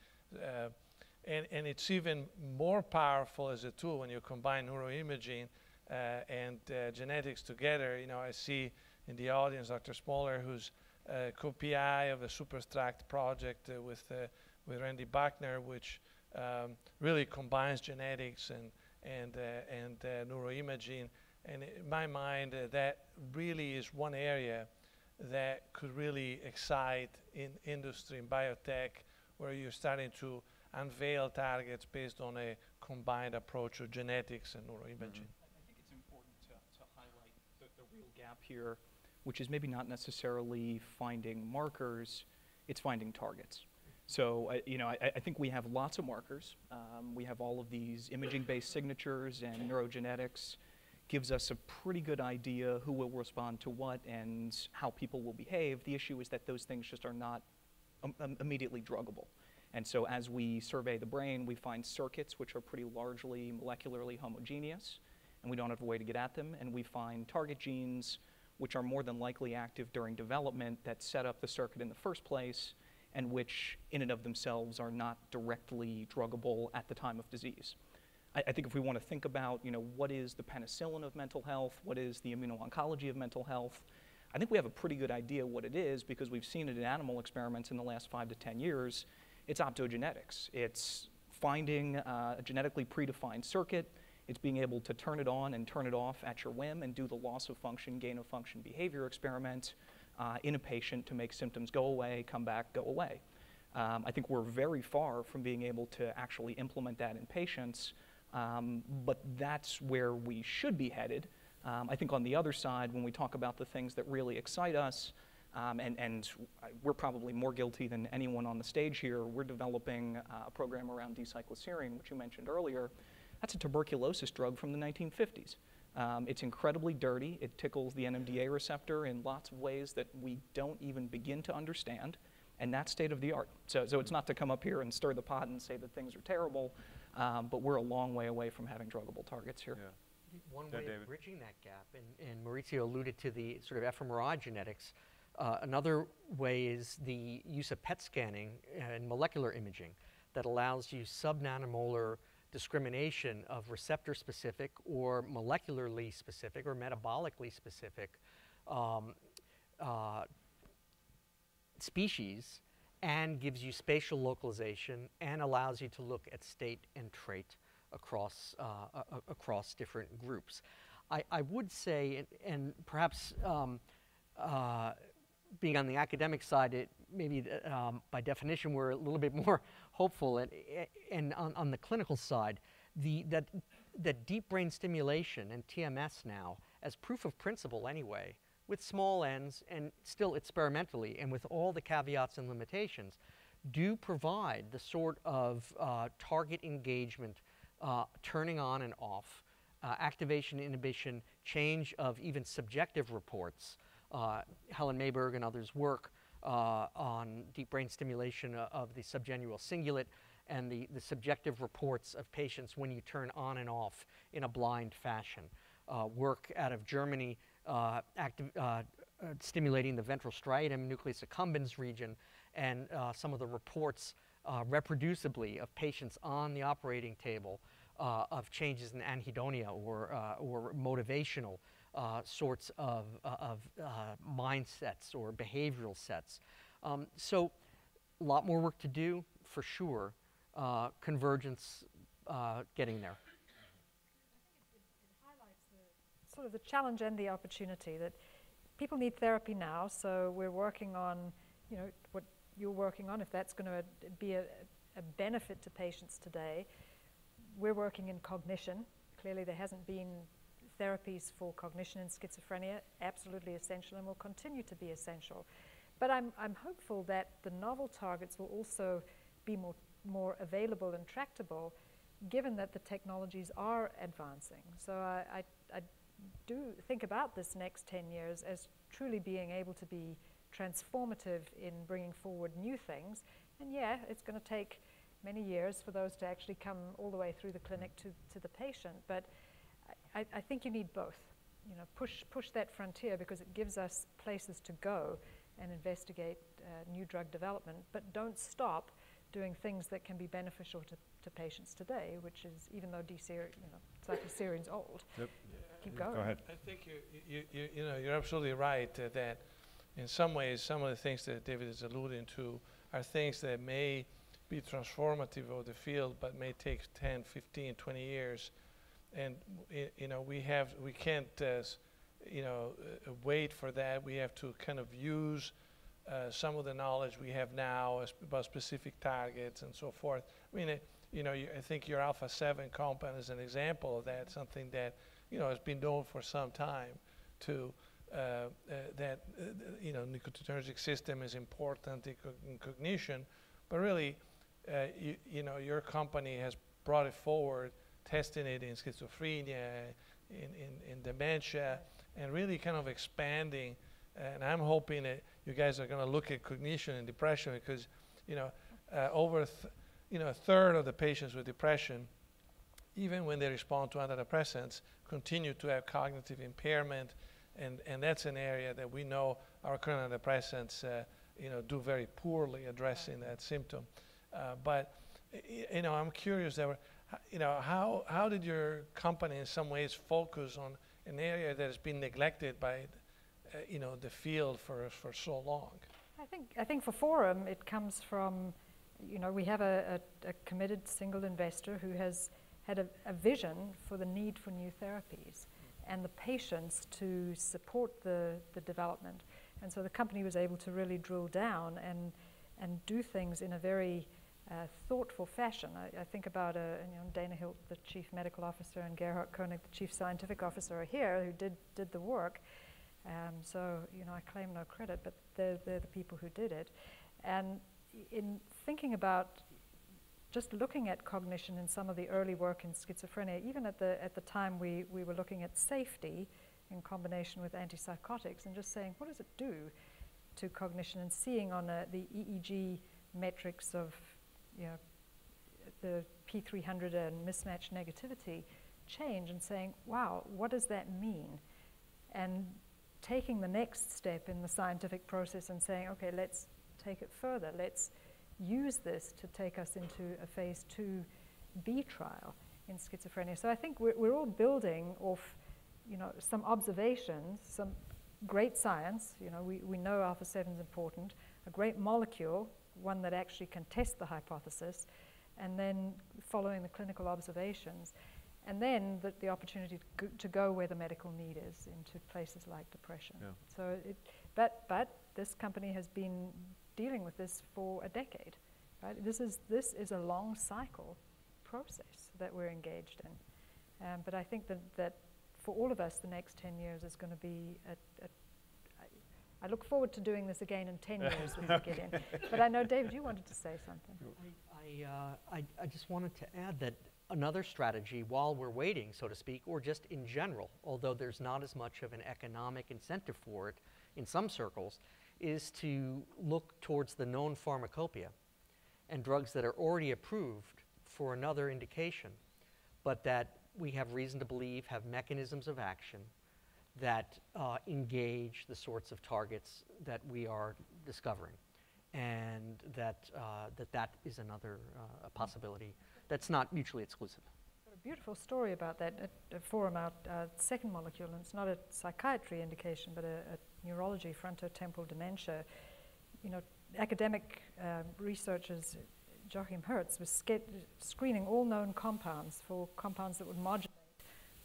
And, and it's even more powerful as a tool when you combine neuroimaging uh, and uh, genetics together. You know, I see in the audience Dr. Smoller, who's uh, co-PI of the Superstruct project uh, with, uh, with Randy Buckner, which um, really combines genetics and, and, uh, and neuroimaging. And in my mind, that really is one area that could really excite in industry and biotech, where you're starting to unveil targets based on a combined approach of genetics and neuroimaging. I think it's important to, to highlight the, the real gap here, which is maybe not necessarily finding markers, it's finding targets. So, you know, I, I think we have lots of markers. Um, we have all of these imaging-based signatures and neurogenetics gives us a pretty good idea who will respond to what and how people will behave. The issue is that those things just are not um, um, immediately druggable. And so as we survey the brain, we find circuits which are pretty largely molecularly homogeneous, and we don't have a way to get at them. And we find target genes which are more than likely active during development that set up the circuit in the first place, and which in and of themselves are not directly druggable at the time of disease. I, I think if we want to think about, you know, what is the penicillin of mental health, what is the immuno-oncology of mental health, I think we have a pretty good idea what it is because we've seen it in animal experiments in the last five to 10 years. It's optogenetics. It's finding uh, a genetically predefined circuit. It's being able to turn it on and turn it off at your whim and do the loss of function, gain of function behavior experiment uh, in a patient to make symptoms go away, come back, go away. Um, I think we're very far from being able to actually implement that in patients, um, but that's where we should be headed. Um, I think on the other side, when we talk about the things that really excite us, um, and, and we're probably more guilty than anyone on the stage here, we're developing uh, a program around D-cycloserine, which you mentioned earlier. That's a tuberculosis drug from the 1950s. Um, it's incredibly dirty. It tickles the NMDA receptor in lots of ways that we don't even begin to understand, and that's state of the art. So, so it's not to come up here and stir the pot and say that things are terrible, um, but we're a long way away from having druggable targets here. Yeah. One Yeah, way David. of bridging that gap, and, and Maurizio alluded to the sort of fMRI genetics. Uh, another way is the use of PET scanning and molecular imaging that allows you subnanomolar discrimination of receptor specific or molecularly specific or metabolically specific um, uh, species and gives you spatial localization and allows you to look at state and trait across, uh, across different groups. I, I would say, and, and perhaps um, uh, being on the academic side, it maybe um, by definition we're a little bit *laughs* more hopeful. And, and on, on the clinical side, the, that, that deep brain stimulation and TMS now, as proof of principle anyway, with small ends and still experimentally and with all the caveats and limitations, do provide the sort of uh, target engagement, uh, turning on and off, uh, activation, inhibition, change of even subjective reports. Uh, Helen Mayberg and others' work uh, on deep brain stimulation uh, of the subgenual cingulate and the, the subjective reports of patients when you turn on and off in a blind fashion. Uh, work out of Germany uh, active, uh, stimulating the ventral striatum nucleus accumbens region and some of the reports reproducibly of patients on the operating table of changes in anhedonia or, or motivational uh, sorts of, uh, of uh, mindsets or behavioral sets. Um, so, a lot more work to do for sure. Uh, convergence, getting there. sort of the challenge and the opportunity that people need therapy now, so we're working on, you know, what you're working on, if that's going to be a, a benefit to patients today. We're working in cognition. Clearly, there hasn't been therapies for cognition in schizophrenia, absolutely essential and will continue to be essential. But I'm, I'm hopeful that the novel targets will also be more, more available and tractable given that the technologies are advancing. So I, I, I do think about this next 10 years as truly being able to be transformative in bringing forward new things. And yeah, it's going to take many years for those to actually come all the way through the clinic to, to the patient. But I, I think you need both. You know, push, push that frontier because it gives us places to go and investigate uh, new drug development. But don't stop doing things that can be beneficial to, to patients today, which is, even though DC, you know, cycloserine's old, Yep. keep Go going. ahead. I think you, you, you, you know, you're absolutely right uh, that in some ways, some of the things that David is alluding to are things that may be transformative of the field, but may take 10, 15, 20 years. And, you know, we have, we can't, uh, you know, uh, wait for that. We have to kind of use uh, some of the knowledge we have now about specific targets and so forth. I mean, you know, you, I think your alpha 7 compound is an example of that, something that, you know, has been known for some time to uh, uh, that, uh, you know, nicotinic system is important in, co- in cognition, but really, you, you know, your company has brought it forward, testing it in schizophrenia, in, in, in dementia, and really kind of expanding. And I'm hoping that you guys are going to look at cognition and depression because, you know, uh, over, you know, a third of the patients with depression, even when they respond to antidepressants, continue to have cognitive impairment, and, and that's an area that we know our current antidepressants, uh, you know, do very poorly addressing that symptom. Uh, but you know, I'm curious. That you know, how how did your company in some ways focus on an area that has been neglected by, uh, you know, the field for for so long? I think, I think for Forum, it comes from, you know, we have a, a, a committed single investor who has had a, a vision for the need for new therapies and the patients to support the, the development. And so the company was able to really drill down and, and do things in a very uh, thoughtful fashion. I, I think about uh, you know, Dana Hilt, the chief medical officer, and Gerhard Koenig, the chief scientific officer, are here who did, did the work. Um, so, you know, I claim no credit, but they're, they're the people who did it. And in thinking about just looking at cognition in some of the early work in schizophrenia, even at the, at the time we, we were looking at safety in combination with antipsychotics and just saying, what does it do to cognition? And seeing on a, the EEG metrics of, you know, the P300 and mismatch negativity change and saying, wow, what does that mean? And taking the next step in the scientific process and saying, okay, let's take it further. Let's use this to take us into a phase 2B trial in schizophrenia. So I think we're, we're all building off, you know, some observations, some great science. You know, we, we know alpha 7 is important, a great molecule, one that actually can test the hypothesis, and then following the clinical observations. And then the, the opportunity to go, to go where the medical need is into places like depression. Yeah. So it, but, but this company has been dealing with this for a decade, right? This is, this is a long cycle process that we're engaged in. Um, but I think that, that for all of us, the next 10 years is going to be a, a I- I look forward to doing this again in 10 *laughs* years with you, Gideon. But I know, David, you wanted to say something. I, I, uh, I, I just wanted to add that another strategy while we're waiting, so to speak, or just in general, although there's not as much of an economic incentive for it in some circles, is to look towards the known pharmacopoeia and drugs that are already approved for another indication, but that we have reason to believe have mechanisms of action that uh, engage the sorts of targets that we are discovering, and that uh, that, that is another uh, a possibility that's not mutually exclusive. A beautiful story about that at, at Forum, our uh, second molecule, and it's not a psychiatry indication, but a, a neurology, frontotemporal dementia. You know, academic uh, researchers, Joachim Herz, was screening all known compounds for compounds that would modulate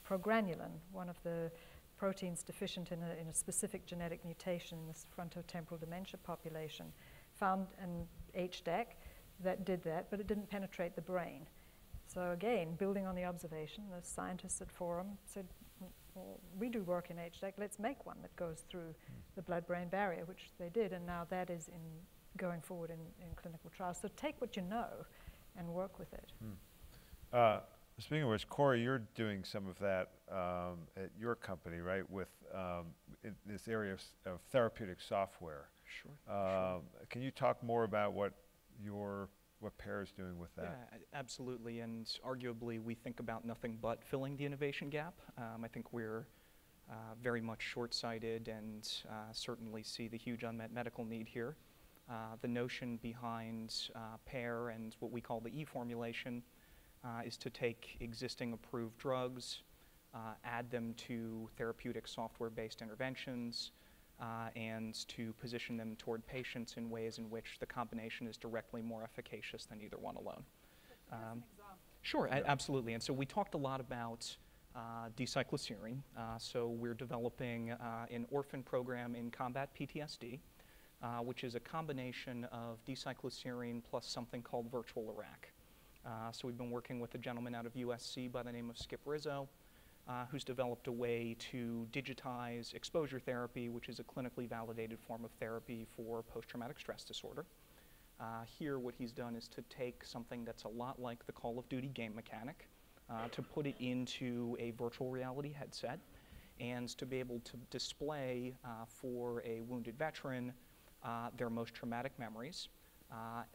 progranulin, one of the proteins deficient in a, in a specific genetic mutation in this frontotemporal dementia population. Found an HDAC that did that, but it didn't penetrate the brain. So again, building on the observation, the scientists at Forum said, well, we do work in HDAC, let's make one that goes through the blood-brain barrier, which they did, and now that is in going forward in, in clinical trials. So take what you know and work with it. Hmm. Uh, speaking of which, Corey, you're doing some of that um, at your company, right, with um, this area of, of, therapeutic software. Sure, um, sure. Can you talk more about what your what Pear is doing with that. Yeah, absolutely. And arguably, we think about nothing but filling the innovation gap. Um, I think we're uh, very much short sighted and uh, certainly see the huge unmet medical need here. Uh, the notion behind uh, Pear and what we call the E formulation uh, is to take existing approved drugs, uh, add them to therapeutic software based interventions uh, and to position them toward patients in ways in which the combination is directly more efficacious than either one alone. Um, sure, absolutely. And so we talked a lot about uh, D-cycloserine. Uh, so we're developing uh, an orphan program in combat PTSD, uh, which is a combination of D-cycloserine plus something called virtual Iraq. Uh, so we've been working with a gentleman out of USC by the name of Skip Rizzo, uh, who's developed a way to digitize exposure therapy, which is a clinically validated form of therapy for post traumatic stress disorder. Uh, here, what he's done is to take something that's a lot like the Call of Duty game mechanic, uh, to put it into a virtual reality headset, and to be able to display uh, for a wounded veteran uh, their most traumatic memories,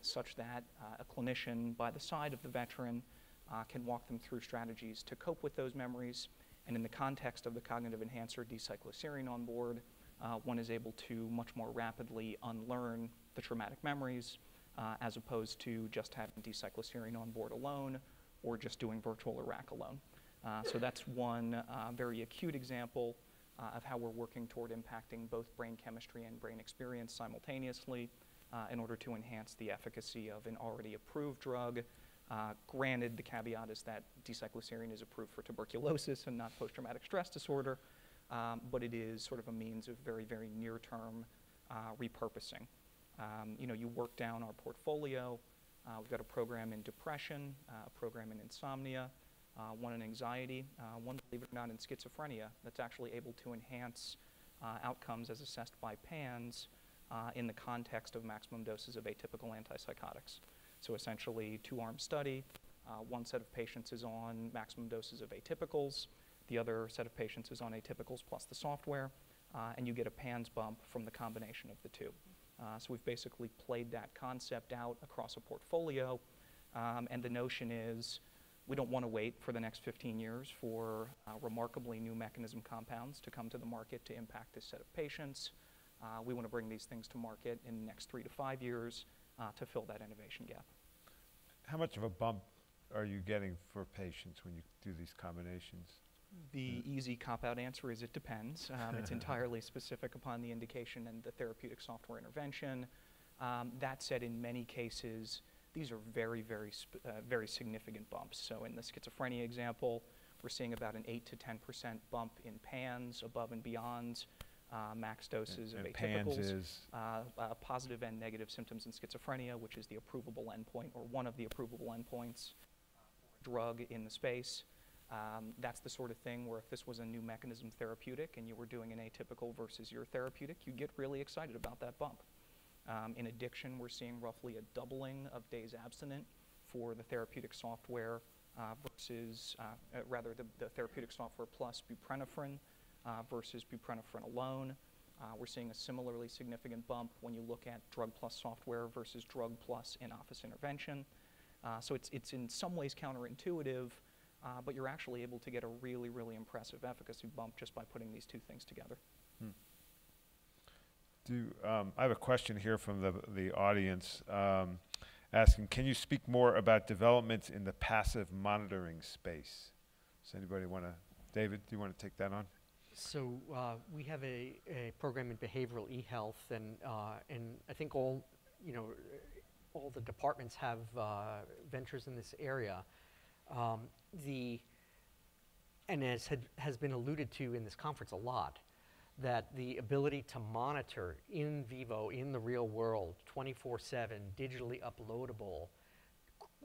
such that a clinician by the side of the veteran uh, can walk them through strategies to cope with those memories. And in the context of the cognitive enhancer D-cycloserine on board, uh, one is able to much more rapidly unlearn the traumatic memories uh, as opposed to just having D-cycloserine on board alone or just doing virtual Iraq alone. Uh, so that's one uh, very acute example uh, of how we're working toward impacting both brain chemistry and brain experience simultaneously in order to enhance the efficacy of an already approved drug uh, granted, the caveat is that D-cycloserine is approved for tuberculosis and not post-traumatic stress disorder, um, but it is sort of a means of very, very near-term uh, repurposing. Um, you know, you work down our portfolio. Uh, we've got a program in depression, uh, a program in insomnia, uh, one in anxiety, uh, one, believe it or not, in schizophrenia that's actually able to enhance outcomes as assessed by PANSS in the context of maximum doses of atypical antipsychotics. So essentially, two-arm study. Uh, one set of patients is on maximum doses of atypicals. The other set of patients is on atypicals plus the software. Uh, and you get a PANSS bump from the combination of the two. Uh, so we've basically played that concept out across a portfolio. Um, and the notion is we don't want to wait for the next 15 years for uh, remarkably new mechanism compounds to come to the market to impact this set of patients. Uh, we want to bring these things to market in the next three to five years uh, to fill that innovation gap. How much of a bump are you getting for patients when you do these combinations? The easy cop-out answer is it depends. *laughs* Um, it's entirely specific upon the indication and the therapeutic software intervention. Um, that said, in many cases, these are very, very, uh, very significant bumps. So in the schizophrenia example, we're seeing about an 8 to 10% bump in PANSS above and beyond uh, max doses and, of and atypicals, uh, uh, positive and negative symptoms in schizophrenia, which is the approvable endpoint or one of the approvable endpoints drug in the space. Um, that's the sort of thing where if this was a new mechanism therapeutic and you were doing an atypical versus your therapeutic, you'd get really excited about that bump. Um, in addiction, we're seeing roughly a doubling of days abstinent for the therapeutic software uh, versus, uh, uh, rather, the, the, therapeutic software plus buprenorphine uh, versus buprenorphine alone. Uh, we're seeing a similarly significant bump when you look at drug plus software versus drug plus in-office intervention. Uh, so it's, it's in some ways counterintuitive, uh, but you're actually able to get a really, really impressive efficacy bump just by putting these two things together. Hmm. Do, um, I have a question here from the, the audience um, asking, can you speak more about developments in the passive monitoring space? Does anybody want to, David, do you want to take that on? So uh, we have a, a program in behavioral e-health, and uh, and I think all you know, all the departments have uh, ventures in this area. Um, the and as had, has been alluded to in this conference a lot, that the ability to monitor in vivo, in the real world, 24 7, digitally uploadable,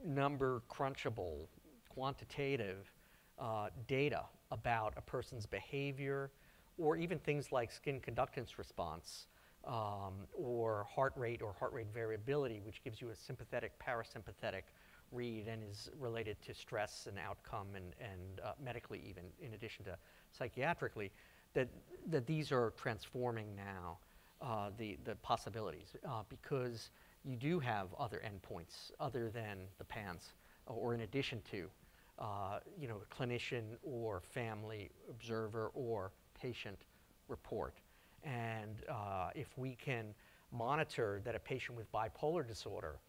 number crunchable, quantitative uh, data about a person's behavior, or even things like skin conductance response, um, or heart rate or heart rate variability, which gives you a sympathetic parasympathetic read and is related to stress and outcome and, and uh, medically even in addition to psychiatrically that, that these are transforming now uh, the, the possibilities uh, because you do have other endpoints other than the PANSS or in addition to uh, you know clinician or family observer or patient report. And uh, if we can monitor that a patient with bipolar disorder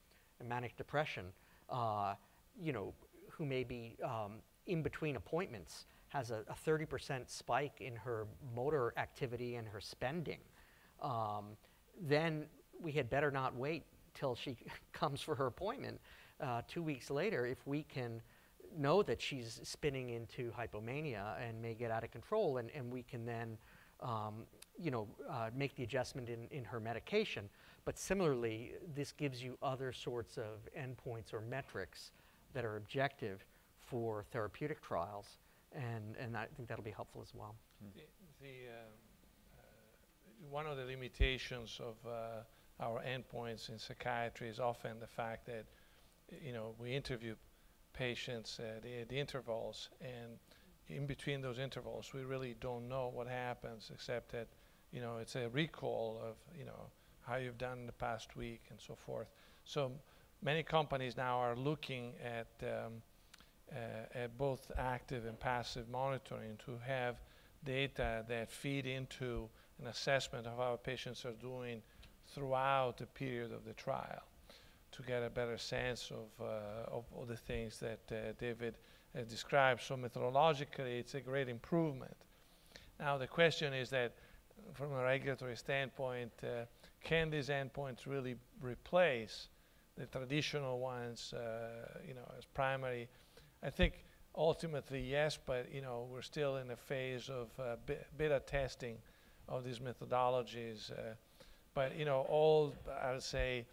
and manic depression uh, you know, who may be um, in between appointments has a, a 30% spike in her motor activity and her spending, um, then we had better not wait till she *laughs* comes for her appointment. Uh, two weeks later if we can know that she's spinning into hypomania and may get out of control and, and we can then um, you know, uh, make the adjustment in, in her medication. But similarly, this gives you other sorts of endpoints or metrics that are objective for therapeutic trials, and, and I think that'll be helpful as well. The, the, uh, uh, one of the limitations of uh, our endpoints in psychiatry is often the fact that, you know, we interview patients at the, the intervals, and in between those intervals, we really don't know what happens, except that, you know, it's a recall of, you know, how you've done in the past week and so forth. So many companies now are looking at, um, uh, at both active and passive monitoring to have data that feed into an assessment of how patients are doing throughout the period of the trial to get a better sense of, uh, of all the things that uh, David uh, described. So methodologically, it's a great improvement. Now the question is that from a regulatory standpoint, uh, can these endpoints really replace the traditional ones, uh, you know, as primary? I think ultimately yes, but you know, we're still in a phase of uh, beta testing of these methodologies. But you know, all I would say,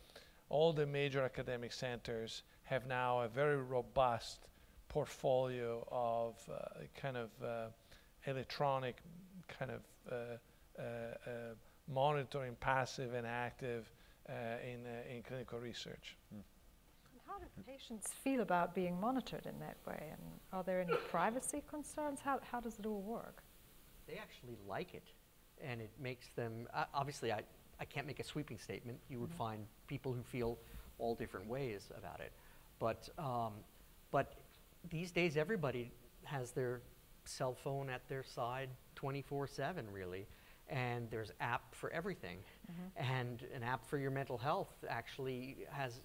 all the major academic centers have now a very robust portfolio of uh, kind of uh, electronic kind of uh, monitoring passive and active uh, in, uh, in clinical research. Mm. How do patients feel about being monitored in that way? And are there any privacy concerns? How, how does it all work? They actually like it. And it makes them, uh, obviously, I, I can't make a sweeping statement. You would mm -hmm. find people who feel all different ways about it. But, um, but these days, everybody has their cell phone at their side 24 7, really and there's app for everything. Mm-hmm. And an app for your mental health actually has,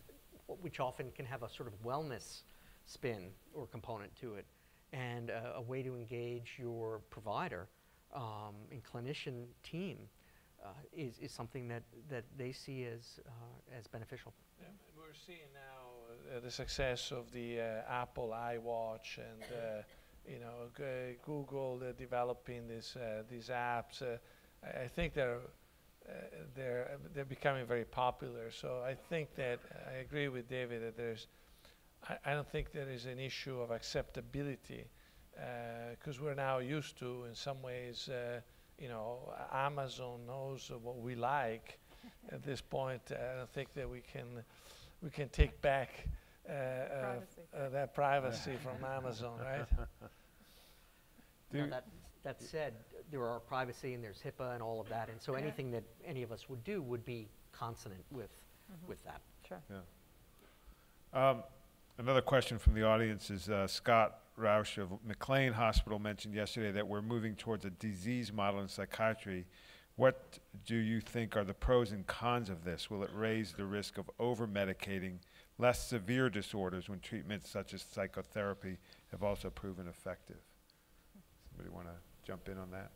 which often can have a sort of wellness spin or component to it, and a, a way to engage your provider um, and clinician team is, is something that, that they see as, uh, as beneficial. Yeah, we're seeing now uh, the success of the uh, Apple iWatch and uh, you know Google developing this, uh, these apps I think they're uh, they're they're becoming very popular. So I think that I agree with David that there's I, I don't think there is an issue of acceptability because uh, we're now used to in some ways uh, you know Amazon knows what we like *laughs* at this point. I don't think that we can we can take back uh, privacy. Uh, that privacy from Amazon, right? *laughs* No, that, that said, there are privacy and there's HIPAA and all of that, and so anything that any of us would do would be consonant with, Mm-hmm. with that. Sure. Yeah. Um, Another question from the audience is uh, Scott Rauch of McLean Hospital mentioned yesterday that we're moving towards a disease model in psychiatry. What do you think are the pros and cons of this? Will it raise the risk of over-medicating less severe disorders when treatments such as psychotherapy have also proven effective? Somebody want to jump in on that?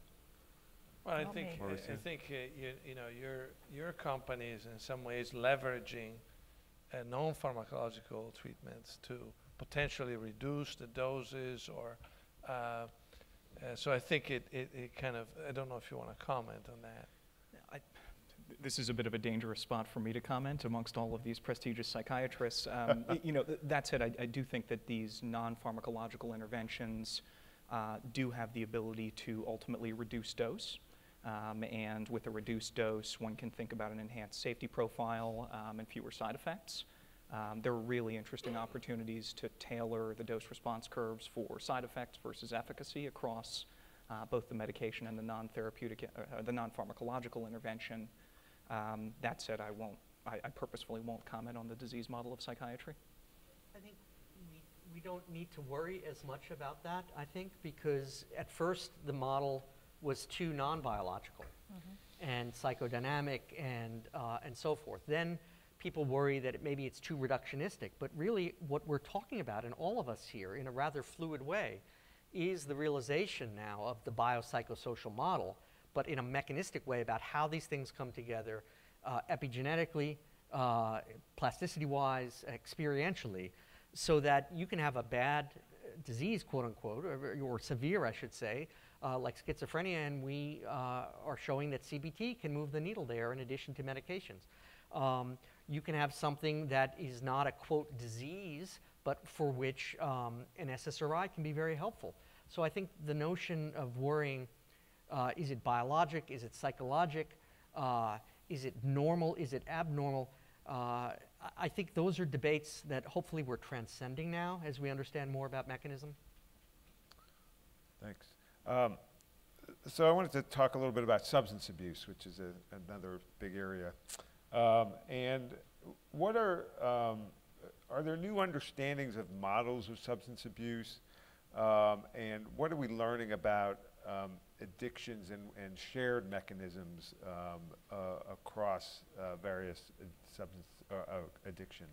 Well, I Not think. I- I think, uh, you, you know, your, your company is in some ways leveraging uh, non-pharmacological treatments to potentially reduce the doses or, uh, uh, so I think it, it, it kind of, I don't know if you want to comment on that. This is a bit of a dangerous spot for me to comment amongst all of these prestigious psychiatrists. Um, *laughs* you know, that said, I, I do think that these non-pharmacological interventions uh, do have the ability to ultimately reduce dose. Um, and with a reduced dose, one can think about an enhanced safety profile um, and fewer side effects. Um, there are really interesting opportunities to tailor the dose response curves for side effects versus efficacy across uh, both the medication and the non-therapeutic, uh, uh, the non-pharmacological intervention. Um, that said, I won't, I, I purposefully won't comment on the disease model of psychiatry. I think we, we don't need to worry as much about that, I think, because at first the model was too non-biological and psychodynamic and, uh, and so forth. Then people worry that it, maybe it's too reductionistic, but really what we're talking about, and all of us here in a rather fluid way, is the realization now of the biopsychosocial model, but in a mechanistic way about how these things come together uh, epigenetically, uh, plasticity-wise, experientially, so that you can have a bad disease, quote unquote, or, or severe, I should say, uh, like schizophrenia, and we uh, are showing that CBT can move the needle there in addition to medications. Um, you can have something that is not a quote disease, but for which um, an SSRI can be very helpful. So I think the notion of worrying uh, is it biologic? Is it psychologic? Uh, is it normal? Is it abnormal? Uh, I- think those are debates that hopefully we're transcending now as we understand more about mechanism. Thanks. Um, so I wanted to talk a little bit about substance abuse, which is a, another big area. Um, and what are um, are there new understandings of models of substance abuse? Um, and what are we learning about um, addictions and, and shared mechanisms um, uh, across uh, various substance uh, uh, addictions?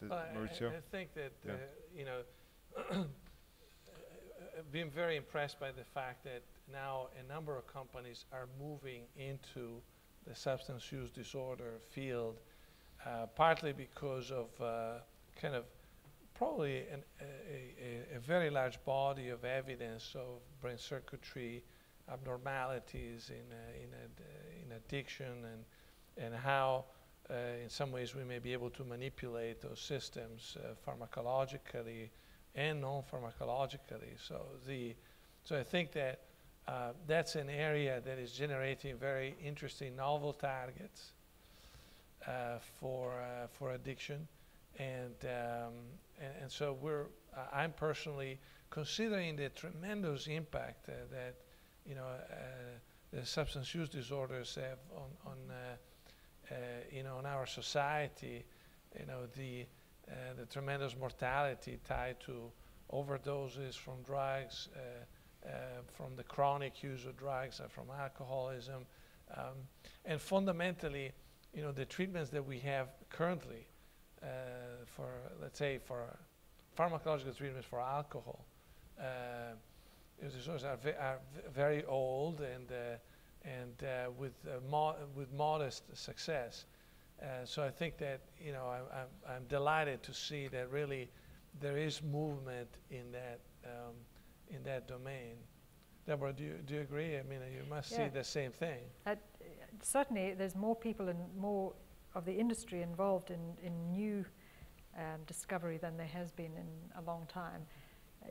Does- Well, I- Maurizio? I, I think that, Yeah. uh, you know, *clears throat* been very impressed by the fact that now a number of companies are moving into the substance use disorder field, uh, partly because of uh, kind of probably an, a, a, a very large body of evidence of brain circuitry abnormalities in, uh, in, in addiction and, and how uh, in some ways we may be able to manipulate those systems uh, pharmacologically and non-pharmacologically. So the so I think that uh, that's an area that is generating very interesting novel targets uh, for uh, for addiction, and, um, and and so we're I'm personally considering the tremendous impact uh, that you know uh, the substance use disorders have on on uh, you know, in our society, you know, the, the tremendous mortality tied to overdoses from drugs, from the chronic use of drugs, uh, from alcoholism, um, and fundamentally, you know, the treatments that we have currently uh, for, let's say, for pharmacological treatments for alcohol, uh, disorders are, ve- are very old and uh, and uh, with, uh, mo- with modest success. Uh, so I think that you know I, I'm, I'm delighted to see that really there is movement in that um, in that domain. Deborah, do you, do you agree? I mean, you must Yeah. see the same thing. Uh, certainly, there's more people and more of the industry involved in, in new um, discovery than there has been in a long time. I,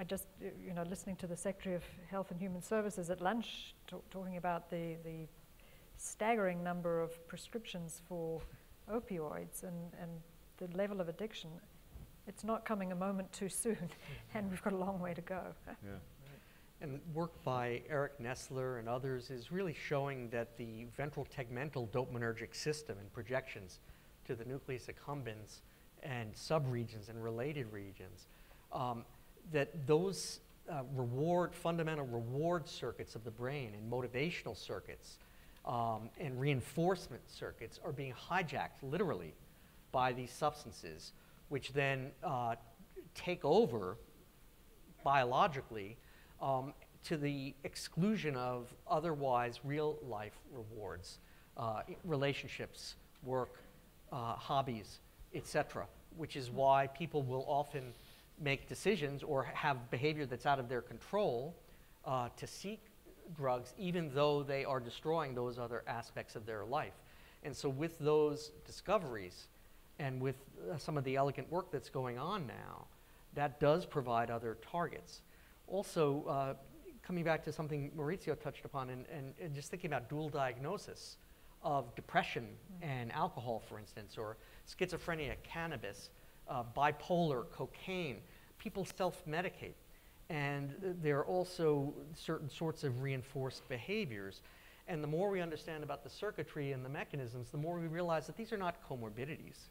I just, you know, listening to the Secretary of Health and Human Services at lunch talk, talking about the, the staggering number of prescriptions for opioids and, and the level of addiction, it's not coming a moment too soon, *laughs* and we've got a long way to go. Yeah. And work by Eric Nestler and others is really showing that the ventral tegmental dopaminergic system and projections to the nucleus accumbens and subregions and related regions, um, that those uh, reward, fundamental reward circuits of the brain and motivational circuits um, and reinforcement circuits are being hijacked literally by these substances, which then uh, take over biologically um, to the exclusion of otherwise real life rewards, uh, relationships, work, uh, hobbies, etc., which is why people will often make decisions or have behavior that's out of their control uh, to seek drugs, even though they are destroying those other aspects of their life. And so, with those discoveries and with uh, some of the elegant work that's going on now, that does provide other targets. Also, uh, coming back to something Maurizio touched upon, and, and, and just thinking about dual diagnosis of depression and alcohol, for instance, or schizophrenia, cannabis, uh, bipolar, cocaine. People self medicate. And there are also certain sorts of reinforced behaviors. And the more we understand about the circuitry and the mechanisms, the more we realize that these are not comorbidities.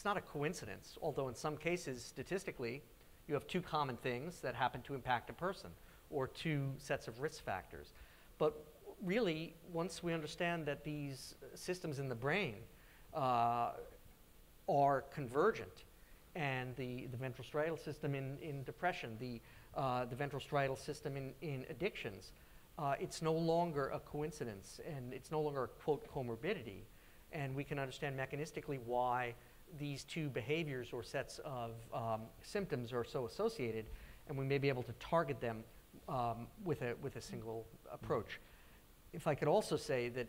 It's not a coincidence, although in some cases, statistically, you have two common things that happen to impact a person or two sets of risk factors. But really, once we understand that these systems in the brain uh, are convergent, and the, the ventral striatal system in, in depression, the, uh, the ventral striatal system in, in addictions, uh, it's no longer a coincidence and it's no longer a quote comorbidity. And we can understand mechanistically why these two behaviors or sets of um, symptoms are so associated, and we may be able to target them um, with, a, with a single approach. If I could also say that,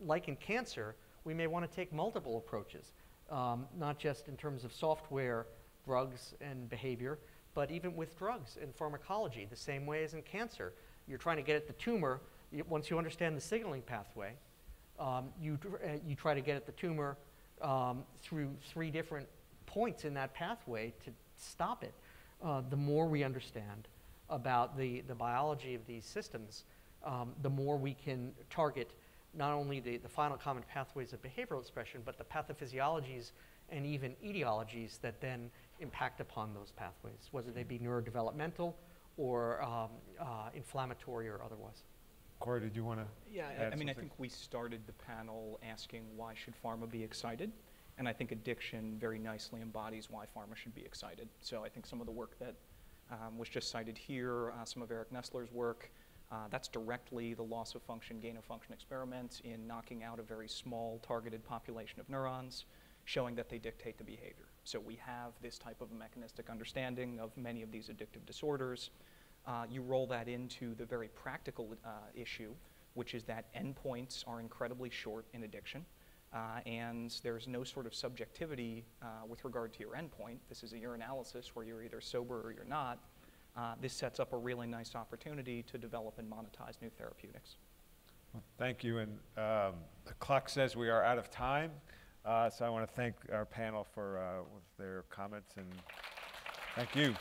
like in cancer, we may want to take multiple approaches, um, not just in terms of software, drugs, and behavior, but even with drugs and pharmacology, the same way as in cancer. You're trying to get at the tumor. Once you understand the signaling pathway, um, you, uh, you try to get at the tumor um, through three different points in that pathway to stop it. Uh, the more we understand about the, the biology of these systems, um, the more we can target not only the, the final common pathways of behavioral expression, but the pathophysiologies and even etiologies that then impact upon those pathways, whether they be neurodevelopmental or um, uh, inflammatory or otherwise. Corey, did you want to? Yeah, I- mean, I think we started the panel asking why should pharma be excited? And I think addiction very nicely embodies why pharma should be excited. So I think some of the work that um, was just cited here, uh, some of Eric Nestler's work, uh, that's directly the loss of function, gain of function experiments in knocking out a very small targeted population of neurons, showing that they dictate the behavior. So we have this type of a mechanistic understanding of many of these addictive disorders. Uh, you roll that into the very practical uh, issue, which is that endpoints are incredibly short in addiction, uh, and there's no sort of subjectivity uh, with regard to your endpoint. This is a urinalysis where you're either sober or you're not. Uh, this sets up a really nice opportunity to develop and monetize new therapeutics. Thank you, and um, the clock says we are out of time, uh, so I want to thank our panel for their comments, and thank you.